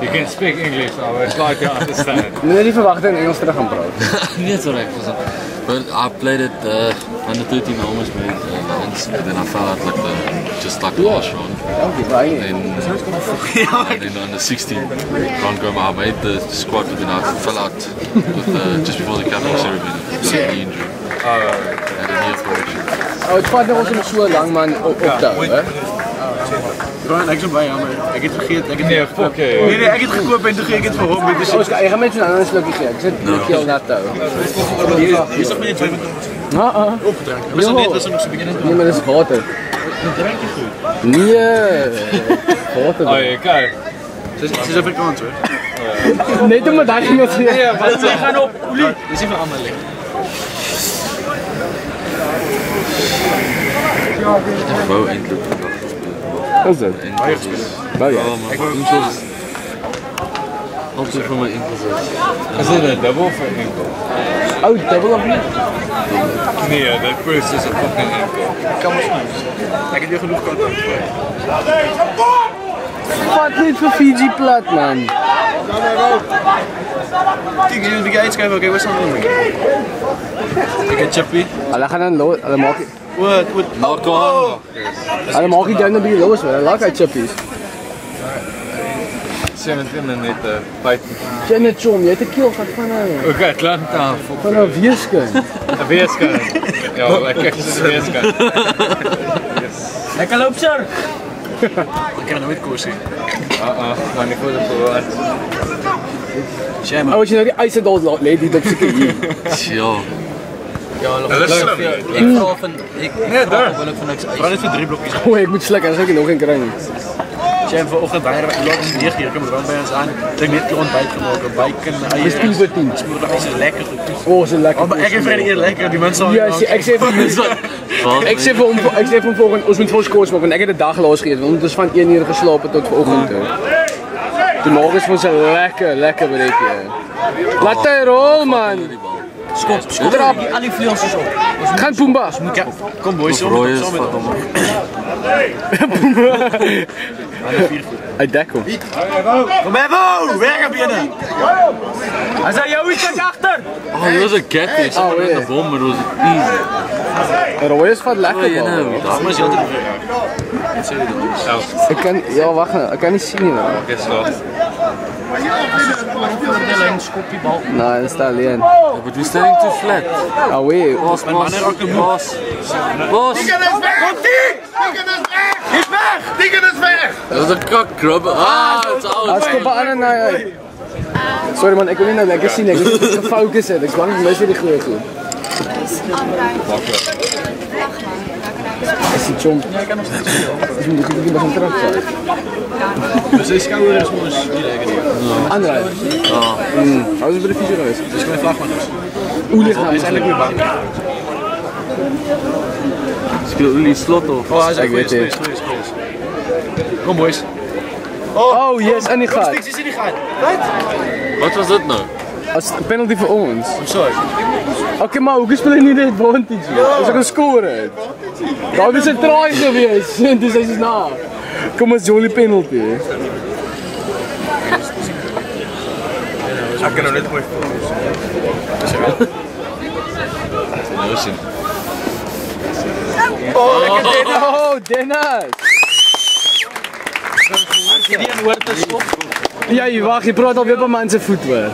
you can speak English, I would like to understand. Moenie nie verwag dat hy in Engels terug gaan praat. nee, sorry, was but I played it uh, under 13 almost made uh, and then I fell out like the just like the last round. Dankie baie. And, and then on the 16 round go, I made the squad, but then I fell out with, uh, just before the captain ceremony. So knee injury. Oh, I had a knee operation. Oh, dit vat nou ons om so lank man op op te hou, hè. Brian, ek is baie jammer. Ek het het nee, fuck. Nee nee, ek het gekoop en toe gee ek dit vir hom met die Ons jy gaan met so 'n ander slukkie gee. Ek sit die keel nat hou. Hier is nog net 2 minute Ja, ah. opgedrink. Ons sal net nog Nee, maar dis water. Nee. Water. Oh, jy kyk. Dis dis Afrikaans hoor. Net daai ding te sê. Ja, Jy gaan op olie. Dis nie vir almal nie. Ek wou eintlik gespeel. Is. Baie. Ja, maar ek wou enkels altyd vir my enkels is. Dit 'n dubbel vir enkel? Ou dubbel of nie? Nee, dit press is 'n fucking enkel. Kom ons nou. Ek het jou genoeg kontak. Wat net vir Fiji plat man. Jy moet die uitskryf, okay, wat sal doen? Ek het chippy. Hulle gaan dan lo- hulle maak What? What? Knock on. Hulle oh. maak dit nou 'n bietjie los, hulle like hy chippies. Sien dit binne net 'n byt. Sien dit chom, jy het 'n keel gat van nou. Okay, klant daar. Van 'n weeskyn. 'n Weeskyn. Ja, ek kyk dis 'n weeskyn. Yes. Lekker loop, sir. Ek kan nooit kos hê. Ah uh-uh, ah, dan ek word verward. Shame. Ou, jy nou die ys het al lê die dop seker hier. Ja. Ja, Hulle glo slim. Ek vra van ek Nee, daar wil ek van niks Vra uit. net vir 3 blokkies. O, ek moet sluk, anders ek nog een kry nie. Jy vanoggend baie laat om 9 uur kom rond by ons aan. Ek het net die ontbyt gemaak, 'n bacon, eie. Dis 10 vir 10. Smoor daai is lekker goed. O, so lekker. Oh, maar ek het vir eer lekker, die mense Ja, Wat? Ek sê vir hom ek sê vir hom volgende ons moet vir ons kos maak want ek het 'n dag geëet want ons was van 1 uur geslaap het tot toe. Toe môre is ons 'n lekker lekker breekie. Laat hy rol man. Skop, skop Drap. al die vleuels is op. Gaan Pumba. Kom boys, rooi is vat hom. Hy dek hom. Kom Evo, weg op binne. As hy jou iets agter. Oh, there was a catfish. Oh, in the bomb, it was easy. Rooi is Oh, lekker man. Daar was jy altyd weer. Selfs. Ek kan ja nou, ek kan nie sien nie. man. Dis laat. Voordeel en skop die bal. Nee, dit staan alleen. Yeah, but we're standing too flat. Ah wee. Pass, pass, wanneer raak die moe? pass. Pass. Dat is een kak, grubber. Ah, het is aan en. Sorry man, ek wil nie nou lekker sien ek moet gefokus het. Ek kan nie mis vir die goeie goed. Is die chomp. Ja, ek kan nog steeds. Dis moet ek net begin terug. Dis hy skouer is mos nie lekker nie. Ander. Ja. Hou jy by die fisio gewees? Dis my vlagman. Olie gaan. Dis eintlik nie bang. Speel Uli slot of? Oh, hy's Ek weet goeie, het. Kom boys. Oh, yes, in die. Sticks is in die gat. Wat? Wat was dit nou? As penalty vir ons. Sorry. Okay, maar hoe speel hy nie net advantage nie? Ons kan skoor het. Daar was 'n try gewees. Dis is na. Kom ons Jolie penalty. Ek kan nou net mooi Nou sien. Oh, ek het dit. Oh, Dennis. Hoort te stop. Ja, jy wag, jy praat alweer op man se voet hoor.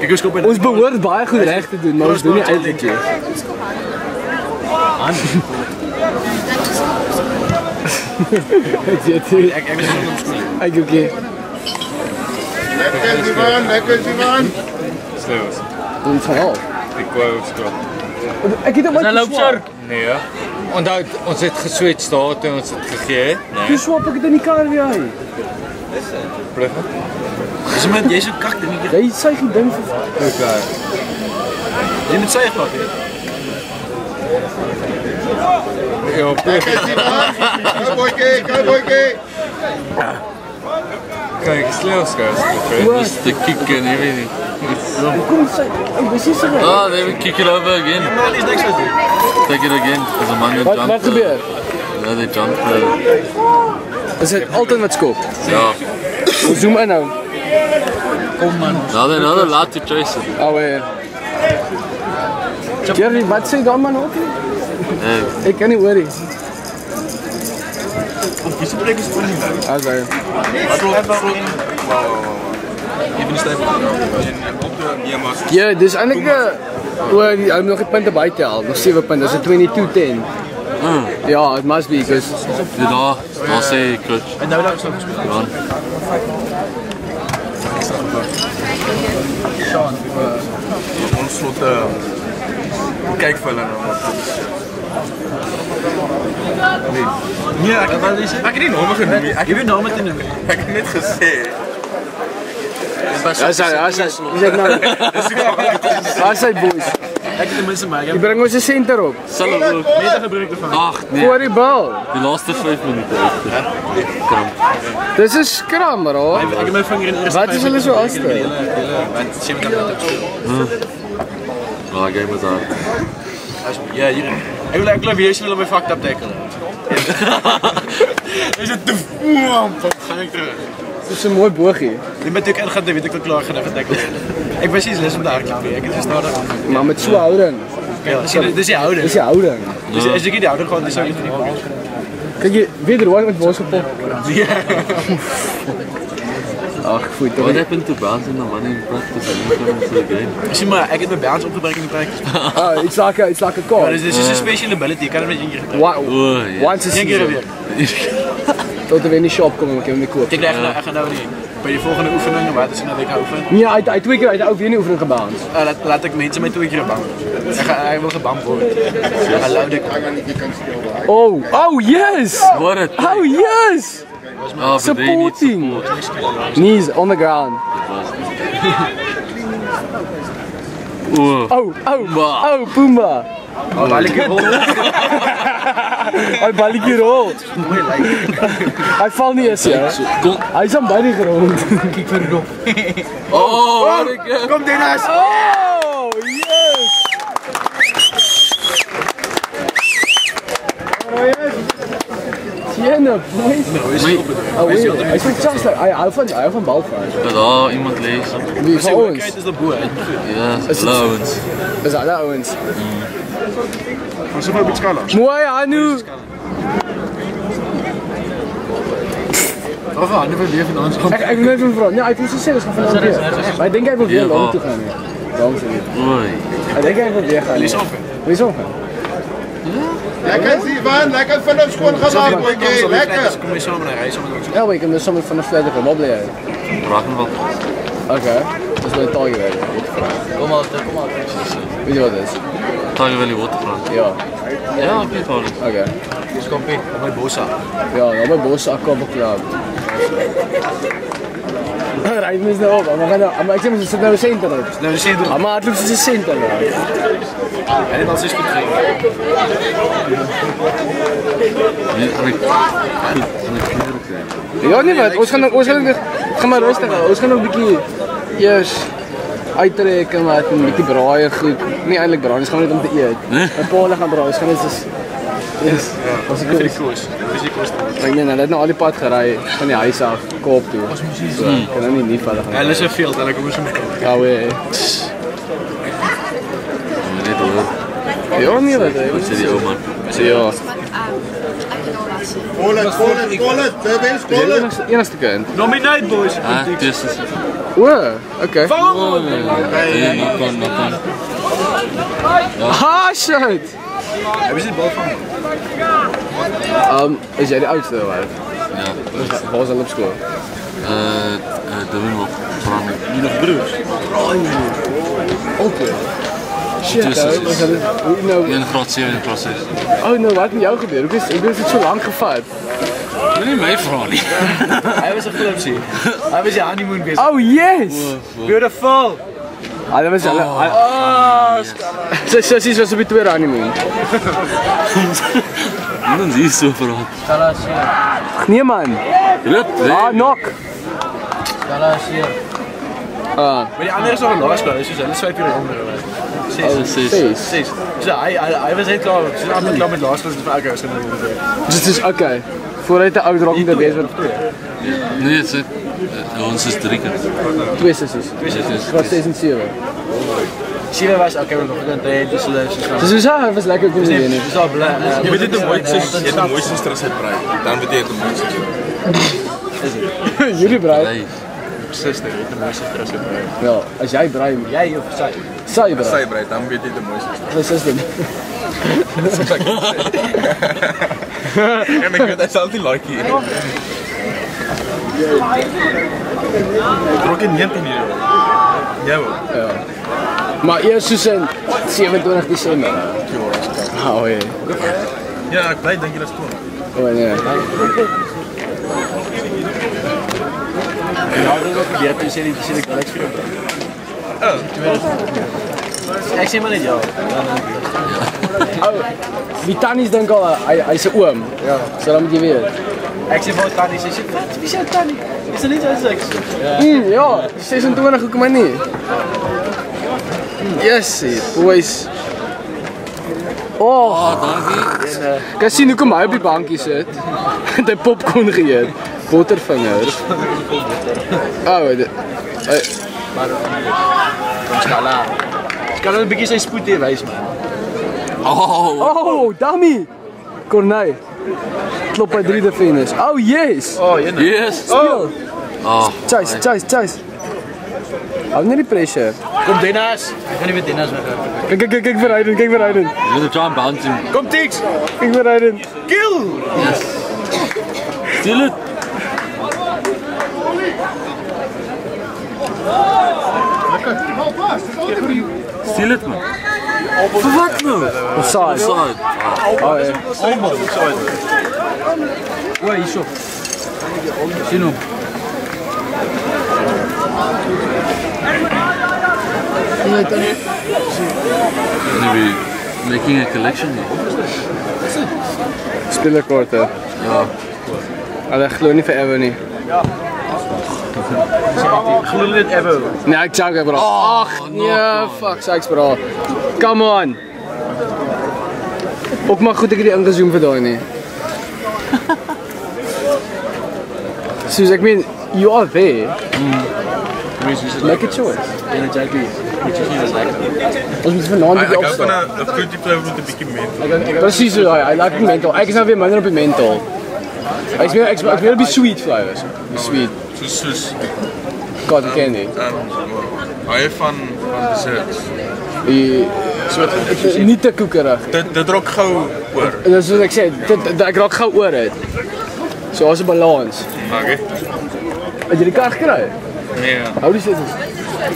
Kyk hoe skop hy. Ons behoort baie goed reg te doen, maar ons doen nie eintlik nie. Ek nie. Ek ek skool. Ek okay. Lekker Ivan, lekker Ivan. Sleus. Ons gaan al. Ek wou skop. Ek het hom Dan loop sir. Nee. Onthou ons het geswet daar toe ons het gegee, nee. Dis swap ek dit in die kar weer. Blik. Dis met jy so kak ding. Jy sê geen ding vir Okay. Jy moet sê glad hè. Ja. Lekker Ivan. Kom boyke, kom boyke. Kyk, sleus guys. Dis the kick en everything. Kom sê, ek dis nie so reg. Oh, they will kick it over again. Take it again. There's a man who Wat wat gebeur? Ja, they jumped. Uh, Is dit altyd wat skop? ja. Zoom in nou. Now they're not allowed to chase it. Alweer. Jerry, wat sê dan man op? Uh, Ek kan nie hoor nie. Dis breek is oor nie. As hy. Even die styf. En op die nee, maar Ja, dis eintlik 'n oor die hou nog die punte by tel. Nog 7 punte. Dis 'n 22-10. Ja, it must be because ja, daar, daar sê coach. En nou daar so gespeel. Ja. ons slot uh, kyk vir hulle nou. Nee. Nee, ek Wat is dit? ek het nie name genoem nie. Ek Jy weet nou met ek het net gesê Ja, sy, ja, sy. Dis ek nou. As hy boys. Ek het ten minste maar ek Jy heb bring ons 'n senter op. Sal ook. net 'n gebruik ervan. Ag nee, Voor die bal. die laaste 5 minute. Kramp. Dis 'n skram, bro. Ek het my vinger in die eerste Wat is hulle so aster? Want sien kan dit speel. Maar die game was hard. Ja, hier. Ek wil ek glo wie jy wil my fucked up tackle. Is dit te boom? Gaan ek terug. Dis 'n mooi bogie. Jy moet ook ingaan, weet ek wel klaar gaan ek tackle. Ek was nie lus om te hardloop nie. Ek het gestaan daar. Maar met so houding. Ja, dis dis die houding. Dis die houding. Dis as ek die houding gaan, dis sou nie die bal. Kyk jy weer hoe met bos gepop. Ja. Ag, goed. What happened to Browns in the money in practice? I didn't come into the game. Sien maar, ek het my bounce opgebruik in die practice. Ah, it's like a it's like a Maar car. dis dis 'n special ability. Jy kan dit met een keer gebruik. Wa- Oh, ja. Once a Een keer season. week. Tot er weer in die shop kom en ek hom nie koop. Ek kry ek gaan nou die by die volgende oefening wat is nou week oefen. Nee, hy hy twee keer uit ou weer nie oefening gebans. Uh, laat laat ek mense my twee keer gaan ek wil gebam word. Ek gaan loud ek Oh, oh yes. What a Oh yes. Oh, Supporting. support. Knees on the ground. Oh, Oh, oh, oh, Pumba. Oh, balletjie rol. Hy balletjie rol. Mooi lyk. Hy val nie eens ja. kom. Hy's aan die grond. Kyk vir hom. Oh, game. Kom Dennis. Oh, yes. Tiene, boys. Oh, wait. Hy's fantasties. Hy hou van hy hou van balvang. Dat daar iemand lees. Wie van ons? kyk is daar bo. Ja. Is alle ouens. Ons het nou 'n bietjie skala. Mooi, Anu. Of aan, die weer van ons kom. Ek ek wil net van vra. Nee, het ons gesê ons gaan vanaand weer. Maar dink hy wil weer Ja, lang toe gaan. Oei. Ek dink hy wil weer gaan. Lees op. Lees op. Lekker Ivan, lekker vinnig skoon gemaak boyke. Lekker. Kom jy saam na reis ons. Ja, maar kan dus sommer van 'n verder van bly hy. Brackenwald. Okay. Dis wel taai weer. Kom al, kom al. Weet jy wat dit is? Tiger Valley Waterfront. Ja. Ja, ik weet wel. Okay. Dis kom by my bossa. Ja, nou by Bos Aqua Club. Ry rijden snel op. Maar, we gaan, maar ik zeg maar, ze zit naar de center op. Naar de center op. Maar het loopt ze center uit. En dan is het goed. Ja, niet wat. Waarschijnlijk, waarschijnlijk, ga maar rustig aan. Waarschijnlijk een beetje, yes, uittrekken, maar een beetje braaien goed. Niet eigenlijk braaien, het is gewoon niet om te eten. Een paar gaan braaien, het is gewoon soos Dis was ek Vir die koes. koers. Dis die koers. Ek nee, hulle het nou al die pad gery van die huis af Kaap toe. So, kan nou nie nie vir hulle gaan. Hulle is so veel, hulle kom ons moet. Ja, we. Net hoor. Ja, nee, wat Wat sê die ou man? Ja. Call it, call it, call it. Bebes, Dis die enigste kind. Nominate boys. Ah, dis is. O, okay. Vang hom. Nee, shit. Hebben ze bal van? Um, is jy die oudste of wat? Ja. Waar is hulle op skool? Eh, eh, dat doen we op verandering. Die nog broers. Shit, was hulle hoe nou? In graad 7 en graad 6. Oh, nou wat met jou gebeur? Hoe is hoe is dit so lank gevat? Moenie my vra nie. Hij was een flipsie. Hij was je honeymoon bezig. Oh, yes. Beautiful. Was Sy sissies was op die tweede honeymoon. Dan zie je zo verhaal. Nee man. Wat? Ah, nok. Ah, Maar die andere is nog een laarschool, dus hij is. Oh, zes. Zes. Dus hij, hij, hij was net klaar. Ze zijn klaar met laarschool, dus gaan doen. dus dit is okay. Voor hy te oud raak om te wees wat Nee, het is, Eh, ons is drie kinders. Twee sissies. Twee sissies. Wat 6 en 7. Siwe was okay, maar nog net drie dis hulle so. Dis is ja, was lekker kom sien. Dis nee. al bly. Eh, jy weet dit mooi sis, jy het 'n mooi suster as hy brei. Dan weet jy dit mooi suster. Is dit? Jullie brei. Nee. Suster, jy het 'n mooi suster as hy brei. Ja, as jy brei, jy of sy. Sy brei. Sy brei, dan weet jy dit mooi suster. Dis suster. Dis ek. En ek weet dit is altyd like hier. Ja. Trok in 19 hier. Jou. Ja. Maar eers soos in 27 Desember. Ja, oh, ja. Ja, ek bly dink jy is toe. O oh, nee. Nou dit ook weer toe sê oh, dit sê ek Alex vir jou. Oh. Ek sê maar net ja. Ou, oh, die tannies dink al hy hy's 'n oom. Ja. So dan moet jy weet. Ek sê vir tannie, sy sê, "Wat? Wie se tannie?" Is dit net as ek sê. Mm, ja, 26 hoekom maar nie. Yes, boys. Oh, dankie. Kan sien hoekom hy op die bankie sit. Het hy popcorn geëet. Bottervingers. Oh, dit. Maar ons kan la. Ek kan 'n bietjie sy spoed hier wys man. Oh, oh, oh, dummy. Corneille. Klop by 3 defenders. Oh, yes. Oh, je yes. Speel. Oh, Chase, chase, chase. Hou net die pressure. Kom Dennis. Ik ga niet met Dennis weg. Kijk, kijk, kijk, kijk Aiden, kyk vir Aiden. je moet een try and bounce him. Kom Tix. Kyk vir Aiden. Kill. Yes. Steal it. Steal it, man. Voor wat nou? Offside. Offside. Oh, ja. Oei, hierso. Sien hom. Maybe making a collection here. Spelerkaarte. Ja. Hulle glo nie vir ever nie. Gloed dit even. Nee, ek joke bro. Ag, nee, fuck, saks bro. Come on. Ook maar goed ek het die ingezoom vir daai nie. Soos ek meen, you are there. Make a choice. En een JP. Moet je niet eens lekker. Ons moet vanaand Ik bietjie hou van opstaan. een een fruity flavor met een beetje mint. Presies hy, hy like die menthol. Ek is nou weer minder op die menthol. Ek is meer ek is ek is meer op die sweet flavors. Die sweet. soos soos Cotton um, candy. Um, hy van van desserts. Die so ek, nie te koekerig. Dit dit raak gou oor. Dis soos ek sê, dit, dit ek raak gou oor dit. So daar's 'n balans. Okay. Het jy die kaart gekry? Nee. Ja. Hou dis dit.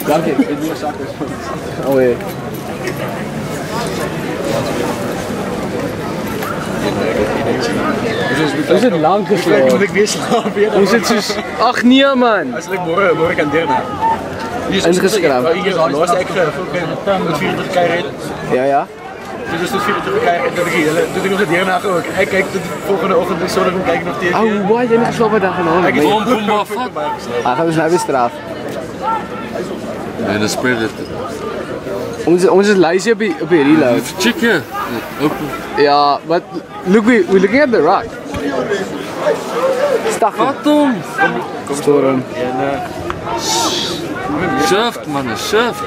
Dankie. Ek doen sak. O oh, ja. Thank you. Het lank Moet geslaap. ik weer slapen? Ons het soos ag nee man. Als ik morgen, morgen kan derde. Ingeschreven. Hier is de laatste ik met 24 keer Ja ja. Dus tot 24 keer dat ik hier. Toen ik nog een derde ook. Ik kijk tot de volgende ochtend dus zorg om kijken of die. Ou, waar jy nie geslaap het dan genoem. Ik maar, vat. gaan ons nou weer straf. En dan it. Ons ons is lazy op die op die reload. Check. Ja, but look we we looking at the rock. Stag Wat hom? Storm. Shift man, shift.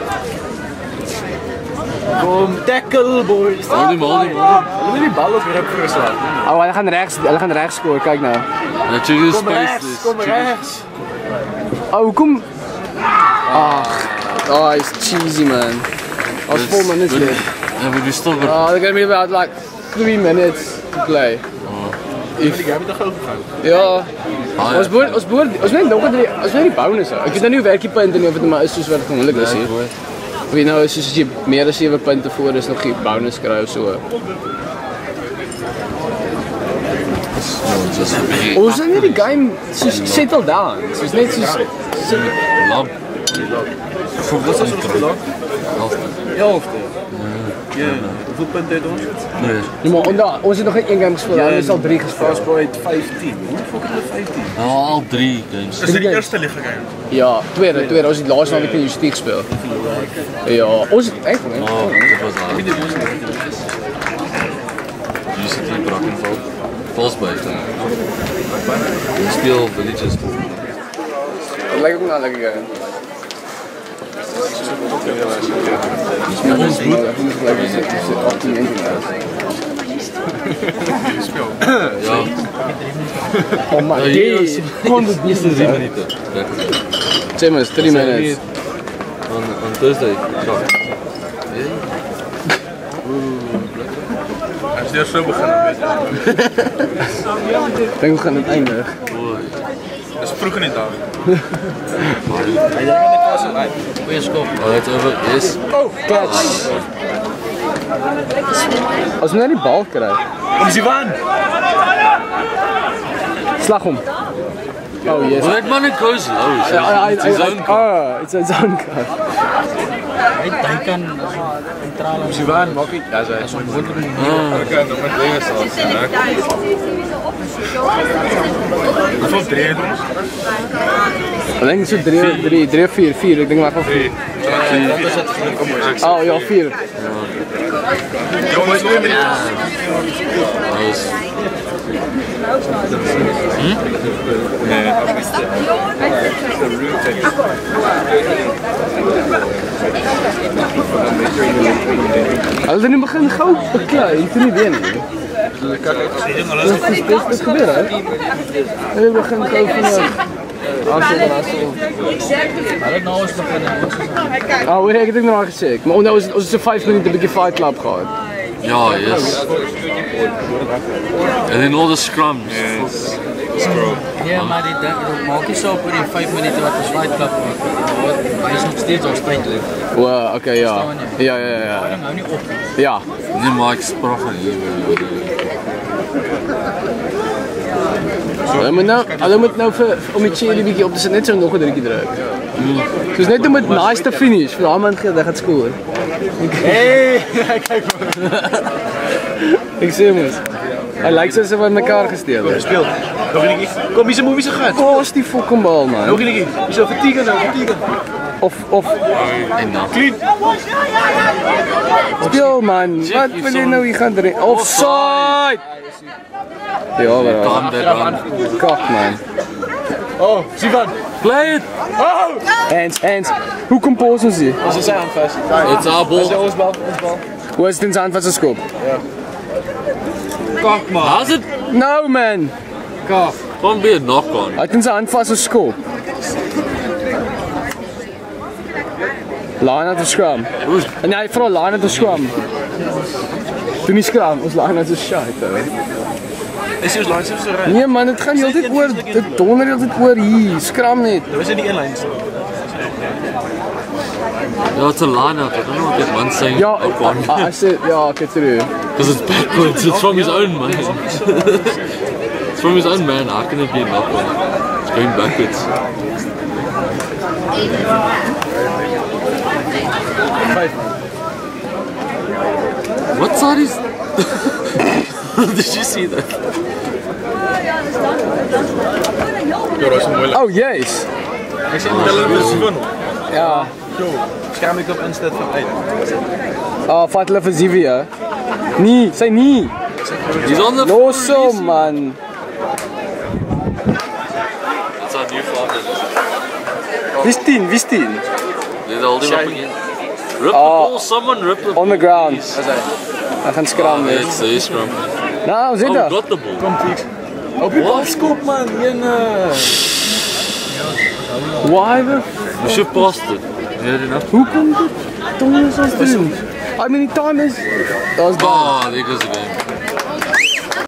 Kom, tackle boys. Him, hold him. Hulle moet die bal op op verslaan. Oh, hulle gaan regs, hulle gaan regs skoor. Kyk nou. Ja, check the Kom space. rechts, dus. kom. Oh, hoekom? Ag, oh, it's cheesy man. Ons Dis- vol minutes dit- left. Ja, maar die stop er. Oh, they're gonna be about like 3 minutes to play. If, Die game het gegaan. ja. Ah, Ons boer, ons boer, ons nog dat die, ons die bonus. Ek weet nou nie hoe werk die punte nie of dit maar is soos wat dit gewoonlik is hier. Of jy nou is soos jy meer as 7 punte voor is nog geen bonus kry of so. Ons nie die game soos settle down. Soos net soos Lamp. Wat is ons gedaan? Helfte. Ja, hoeveel punte het ons? Nee. Ja, maar onda, ons het nog geen een game gespeel. Ja, het al 3 gespeel. Fastball het 15. Hoe fuck het hulle 15? Nou, al drie games. Is dit die eerste liga game? Ja, tweede, tweede. Ons het laas naweek in Justiek gespeel. Ja, ons het echt Oh, man. dit was hard. UCT Brackenval. Valsbuit. Die speel villages. Het lijkt ook naar lekker game. Ons moet gelijk is het is 18 mensen Ja. Oh hier is- die 100 Eerste drie business. minuten. Zeg maar, 3 minutes. On, on Thursday. Ja. Hij is eerst zo je. Ik denk we gaan het eindigen. Dat is vroeg in de. Oh, over. Yes. Oh, clutch. Als we naar die bal krijgen. Kom Sivan! Slag om. Oh yes. Well, that man it goes low. So Ja, ja, it's his ja, own ja, call. Ah, it's a zone card. Hy kan sentrale Sivan, maak niet. Ja, zij. kan nog met dingen zoals Hoeveel drie? Ik denk zo 3 of 3, 3 of 4, 4. Ik denk maar gewoon 4. Oh ja, 4. Jongens, twee minuten. Dat is- Hulle het nie begin gou beklei, jy kan nie weet nie. Dit is dit dit gebeur hè. Hulle begin gou van en. Hulle nou is begin en ons is Ah, het nou al gesê. Maar nou is is so 5 minute 'n bietjie fight club gehad. Ja, yes. And then all the scrums. Ja, maar die dit maak nie saak oor die 5 minute wat club maak. Hy is nog steeds lief. Wow, okay, ja. Ja, ja, ja. Hy hou nie op. Ja. Nee, maar ik sprak hier. Hulle moet nou, hulle moet nou vir om die cherry bietjie op te sit net so nog 'n drukkie druk. Soos net om dit nice te finish vir daai man gee dat gaan skoor. Hey, kijk maar. Ek sê mos. Hy lyk soos hy van mekaar gesteel het. Speel. Nog een keer. Kom, is een movie zo gaat. Kos die fucking bal man. Nog een keer. Je zou vertigen nou, vertigen. Of of En dan. Clean. speel man. Wat wil jy nou hier gaan drink? Offside. Ja, down. Kak man. Oh, Sivan. Play it! Oh! Hands, hands. Hoe kom pos ons hier? Ze zijn aan vast. It's our ball. Ons bal, ons bal. Hoe is dit in zijn hand van zijn skop? Kak man. How's it? Nou man. God. Can't be a knock on. Hy het in sy hand vas geskop. Line out the scrum. Oos. En hy vra line out the scrum. Doen nie scrum, ons line out the shit ou. Is jy langs op so reg? Nee man, dit gaan heeltyd oor dit donder heeltyd oor hier, scrum net. Dit was in die een lyn so. Ja, yeah, it's a lineup. I don't know what that one's ja, saying. Yeah, oh, I, I, I said, yeah, okay, through. Because it's backwards. It's from his own, man. it's from his own man. How can it be a knock on? It's going backwards. What side is? Did you see that? Ja, dat is een mooi Oh, yes! Ik zie hem tellen met Sivan. Ja. Scherm ik op instead van 8. Oh, ah, vat hulle vir Zivia. Nee, sy nie. He's on the Los hom man. Wie's 10? Wie's 10? They're holding up again. Rip the Oh. ball, someone rip the On the ground. Oh, it's the scrum. Nou, sien Oh, jy? got the ball. Op je scoop man, jene. Why the We should pass it. You had enough? Hoe kom dit? Thomas ons doen? I mean, die time is. Oh, there goes the game.